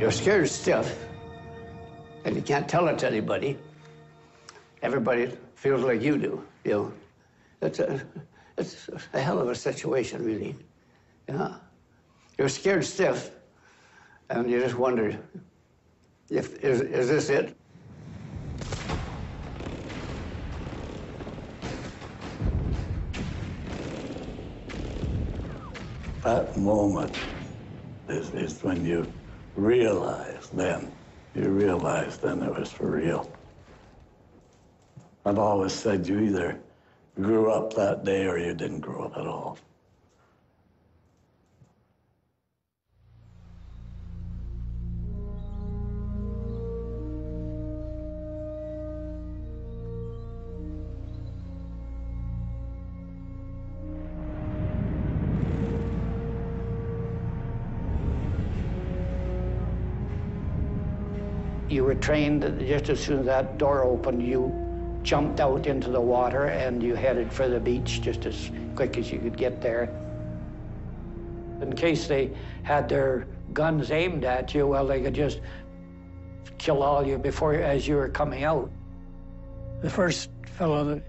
You're scared stiff, and you can't tell it to anybody. Everybody feels like you do, you know. It's a, it's a hell of a situation, really. Yeah. You're scared stiff, and you just wonder, if, is, is this it? That moment is, is when you realize then, you realize then it was for real. I've always said you either grew up that day or you didn't grow up at all. Trained just as soon as that door opened, you jumped out into the water and you headed for the beach just as quick as you could get there. In case they had their guns aimed at you, well, they could just kill all you before as you were coming out. The first fellow that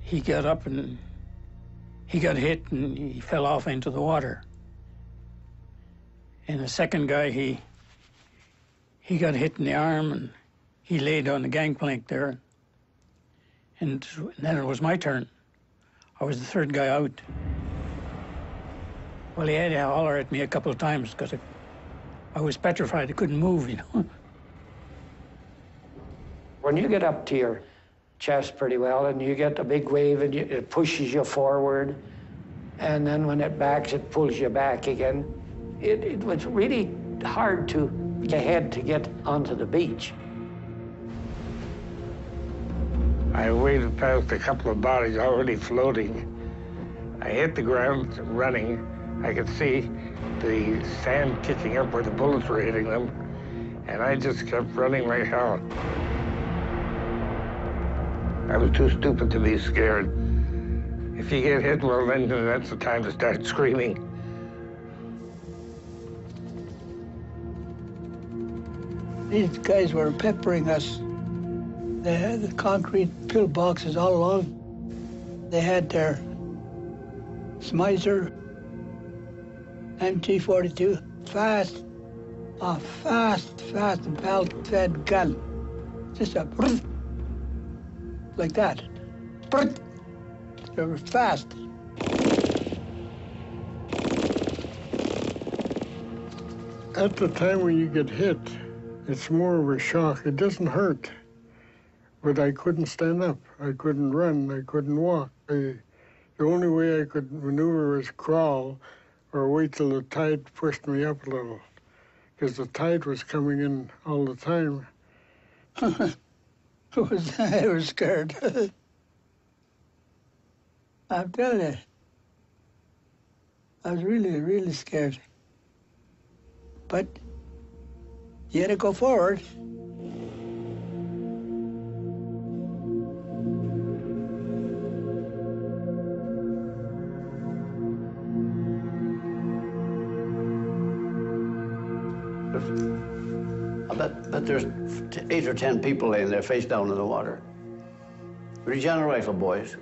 he got up and he got hit and he fell off into the water. And the second guy, he he got hit in the arm and he laid on the gangplank there. And then it was my turn. I was the third guy out. Well, he had to holler at me a couple of times because I, I was petrified. I couldn't move, you know. When you get up to your chest pretty well and you get a big wave and you, it pushes you forward, and then when it backs, it pulls you back again. It, it was really hard to ahead to get onto the beach. I waded past a couple of bodies already floating. I hit the ground running. I could see the sand kicking up where the bullets were hitting them, and I just kept running like hell. I was too stupid to be scared. If you get hit, well, then that's the time to start screaming. These guys were peppering us. They had the concrete pillboxes all along. They had their Schmeisser MG42, fast, a fast, fast belt-fed gun. Just a like that. They were fast. At the time when you get hit, it's more of a shock. It doesn't hurt. But I couldn't stand up. I couldn't run. I couldn't walk. I, the only way I could maneuver was crawl or wait till the tide pushed me up a little. Because the tide was coming in all the time. I was, scared. I'm telling you. I was really, really scared. But you had to go forward. I bet, bet there's eight or ten people laying there face down in the water. Regina rifle boys.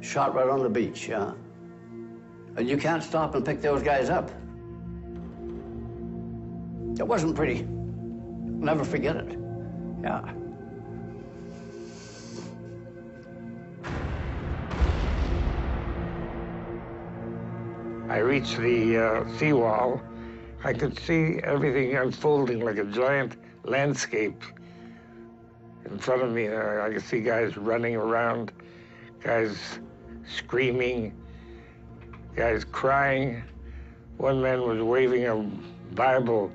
Shot right on the beach, yeah. And you can't stop and pick those guys up. It wasn't pretty. Never forget it. Yeah. I reached the uh, seawall. I could see everything unfolding like a giant landscape in front of me. Uh, I could see guys running around, guys screaming, guys crying. One man was waving a Bible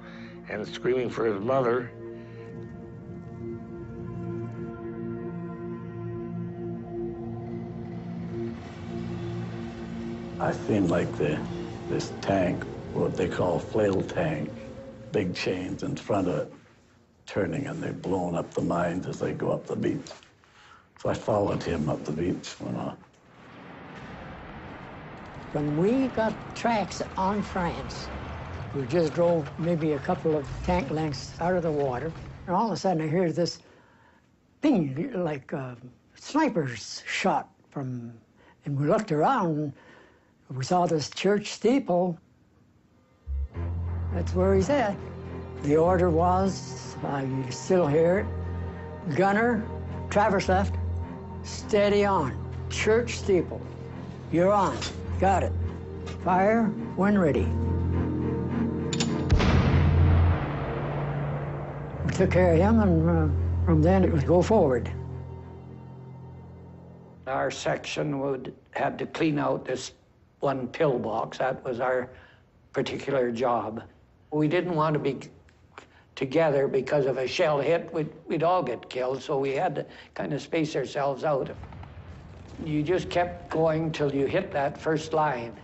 and screaming for his mother. I seen like the this tank, what they call flail tank, big chains in front of it, turning and they're blowing up the mines as they go up the beach. So I followed him up the beach when I When we got tracks on France, We just drove maybe a couple of tank lengths out of the water, and all of a sudden I hear this thing like uh, snipers shot from, and we looked around and we saw this church steeple. That's where he's at. The order was, I still hear it, gunner, traverse left, steady on, church steeple. You're on, got it. Fire when ready. Took care of him, and uh, from then it was go forward. Our section would had to clean out this one pillbox. That was our particular job. We didn't want to be together because if a shell hit, we'd, we'd all get killed, so we had to kind of space ourselves out. You just kept going till you hit that first line.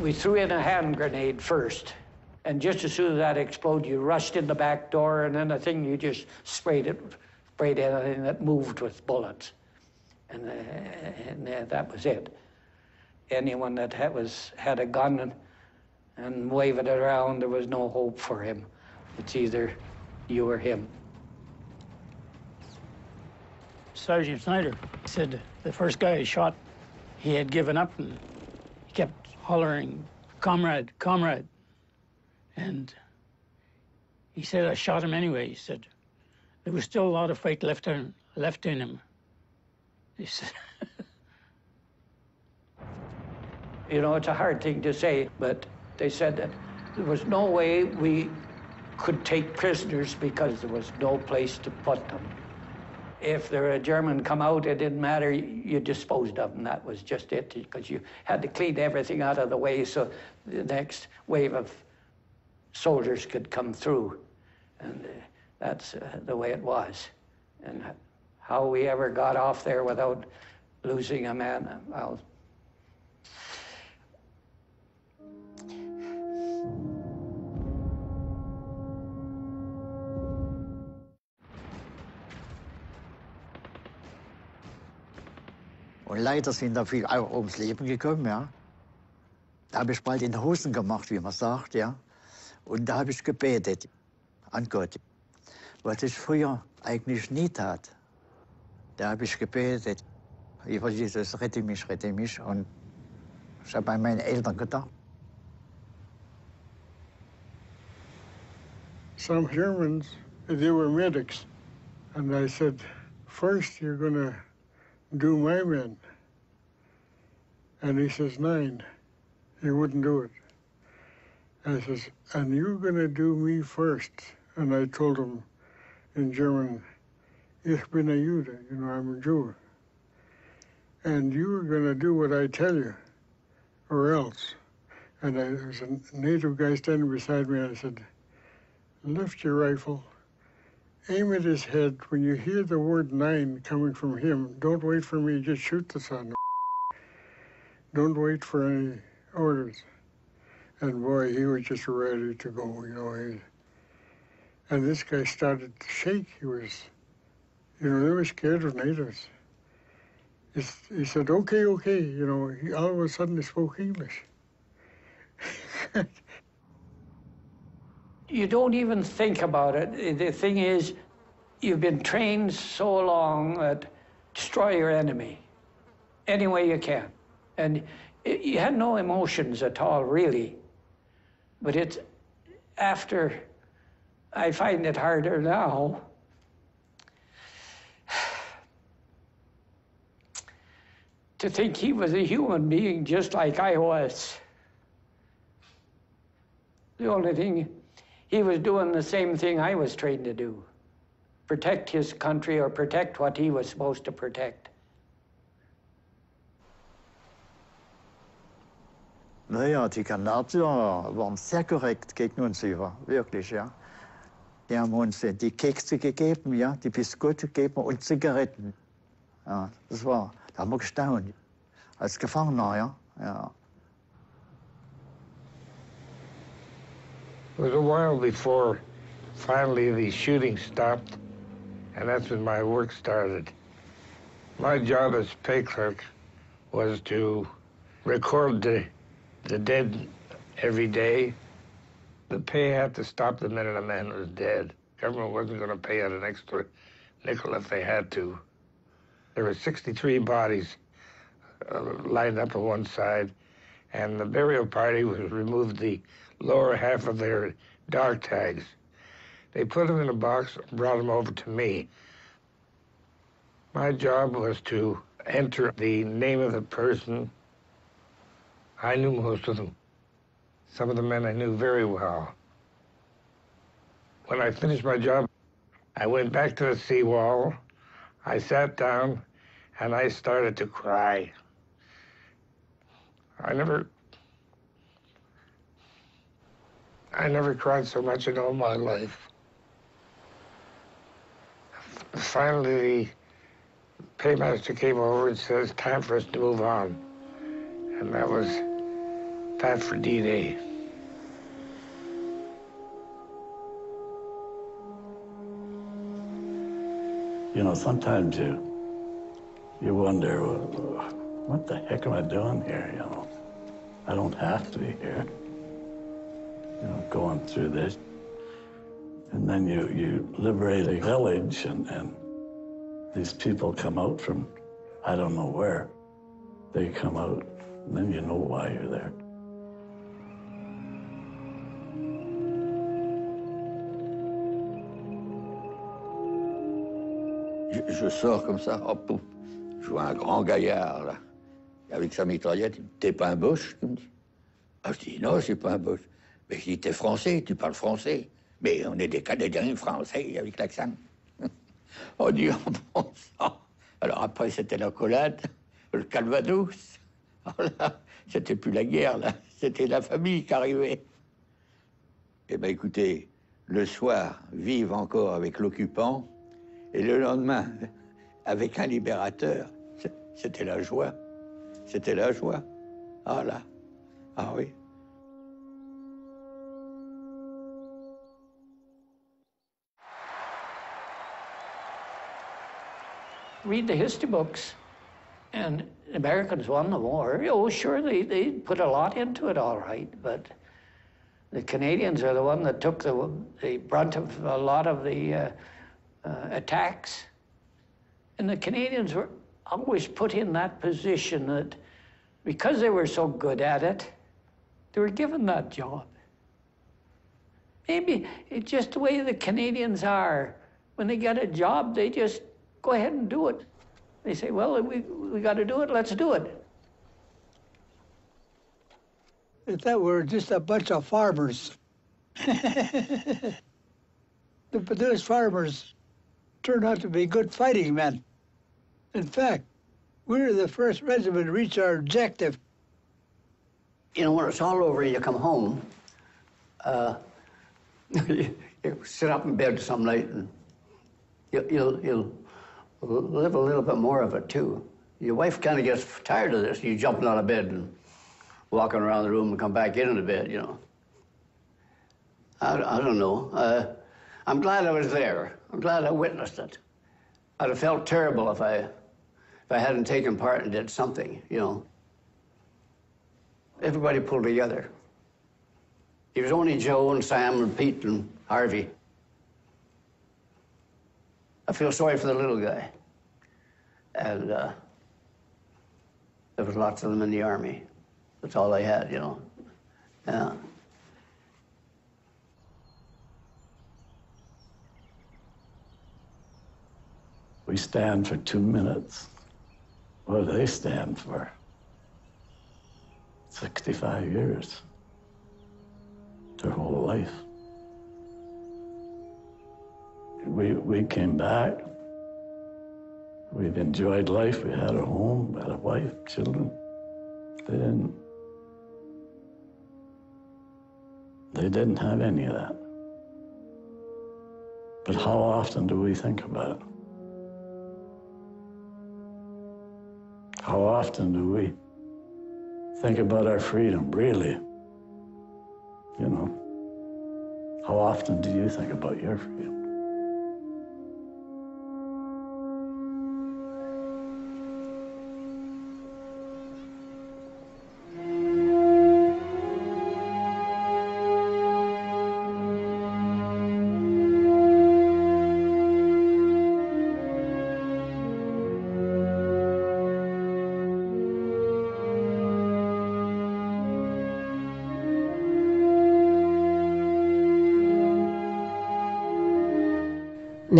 We threw in a hand grenade first, and just as soon as that exploded, you rushed in the back door, and then the thing you just sprayed it, sprayed anything that moved with bullets, and, uh, and uh, that was it. Anyone that had, was had a gun and, and waving it around, there was no hope for him. It's either you or him. Sergeant Snyder said the first guy he shot, he had given up and he kept hollering, comrade, comrade. And he said, I shot him anyway. He said, there was still a lot of fight left in, left in him. He said, You know, it's a hard thing to say, but they said that there was no way we could take prisoners because there was no place to put them. If there a German come out, it didn't matter, you disposed of them. That was just it, because you had to clean everything out of the way so the next wave of soldiers could come through. And uh, that's uh, the way it was. And how we ever got off there without losing a man, well, Und leider sind da viele auch ums Leben gekommen, ja. Da habe ich bald in Hosen gemacht, wie man sagt, ja. Und da habe ich gebetet an Gott, was ich früher eigentlich nie tat. Da habe ich gebetet, über Jesus, rette mich, rette mich. Und ich habe an meine Eltern gedacht. Some Germans, they were medics. And I said, first you're gonna do my men. And he says, nine. He wouldn't do it. I says, and you're gonna do me first. And I told him in German, Ich bin a Jude, you know, I'm a Jew. And you're gonna do what I tell you, or else. And I, there was a native guy standing beside me, and I said, lift your rifle, aim at his head. When you hear the word nine coming from him, don't wait for me, just shoot the son. Don't wait for any orders. And boy, he was just ready to go, you know. He, and this guy started to shake. He was, you know, they were scared of natives. He, he said, okay, okay, you know, he all of a sudden he spoke English. you don't even think about it. The thing is, you've been trained so long that destroy your enemy any way you can. And you had no emotions at all, really. But it's after, I find it harder now. to think he was a human being just like I was. The only thing he was doing the same thing I was trained to do protect his country or protect what he was supposed to protect. Naja, die Kanadier waren sehr korrekt gegen uns über, wirklich, ja. Die haben uns die Kekse gegeben, ja, die Biskuite gegeben und Zigaretten. Ja, das war, da haben wir gestaunt. Als Gefangener, ja. ja. It was a while before finally the shooting stopped, and that's when my work started. My job as pay clerk was to record the, the dead every day. The pay had to stop the minute a man was dead. Government wasn't going to pay out an extra nickel if they had to. There were 63 bodies uh, lined up on one side, and the burial party was removed the lower half of their dog tags. They put them in a box and brought them over to me. My job was to enter the name of the person. I knew most of them. Some of the men I knew very well. When I finished my job, I went back to the seawall. I sat down and I started to cry. I never I never cried so much in all my life. Finally, the paymaster came over and says, time for us to move on. And that was time for D-Day. You know, sometimes you you wonder, what the heck am I doing here? You know, I don't have to be here. You know, going through this, and then you you liberate a village, and and these people come out from, I don't know where, they come out, and then you know why you're there. Je, sors comme ça, hop, pouf. Je vois un grand gaillard, là, avec sa mitraillette. T'es pas un Bosch Il me dit. Ah, je dis, non, suis pas un Bosch. Mais je dis, t'es français, tu parles français. Mais on est des Canadiens français avec l'accent. on dit, en bon sang. Alors après, c'était la le calvados. Là, c'était plus la guerre, là. C'était la famille qui arrivait. Eh bien, écoutez, le soir, vivre encore avec l'occupant, et le lendemain, avec un libérateur, c'était la joie. C'était la joie. Ah là. Ah oui. read the history books. And Americans won the war. Oh, sure, they, they put a lot into it, all right, but the Canadians are the one that took the, the brunt of a lot of the uh, Uh, attacks. And the Canadians were always put in that position that because they were so good at it, they were given that job. Maybe it's just the way the Canadians are. When they get a job, they just go ahead and do it. They say, well, we, we got to do it, let's do it. If that were just a bunch of farmers, the, those farmers turned out to be good fighting men. In fact, we were the first regiment to reach our objective. You know, when it's all over, and you come home. Uh, you, you sit up in bed some night and you, you'll, you'll live a little bit more of it too. Your wife kind of gets tired of this. You jumping out of bed and walking around the room and come back into the bed, you know. I, I don't know. Uh, I'm glad I was there. I'm glad I witnessed it. I'd have felt terrible if I, if I hadn't taken part and did something, you know. Everybody pulled together. It was only Joe and Sam and Pete and Harvey. I feel sorry for the little guy. And uh, there was lots of them in the army. That's all they had, you know. Yeah. We stand for two minutes. What do they stand for? 65 years. Their whole life. We, we came back. We've enjoyed life. We had a home, we had a wife, children. They didn't. They didn't have any of that. But how often do we think about it? How often do we think about our freedom, really? You know, how often do you think about your freedom?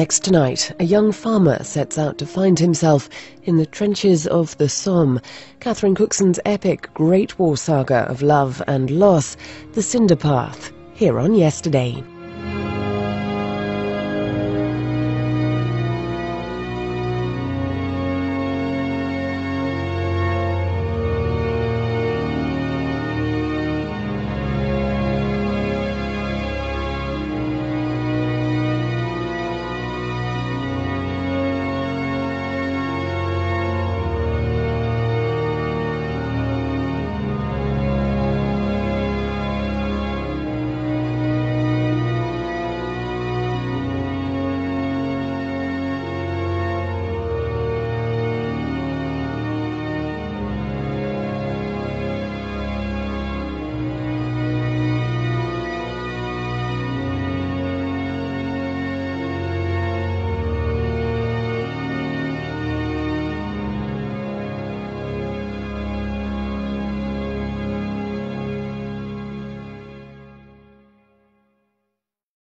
Next tonight, a young farmer sets out to find himself in the trenches of the Somme. Catherine Cookson's epic Great War saga of love and loss, The Cinder Path, here on Yesterday.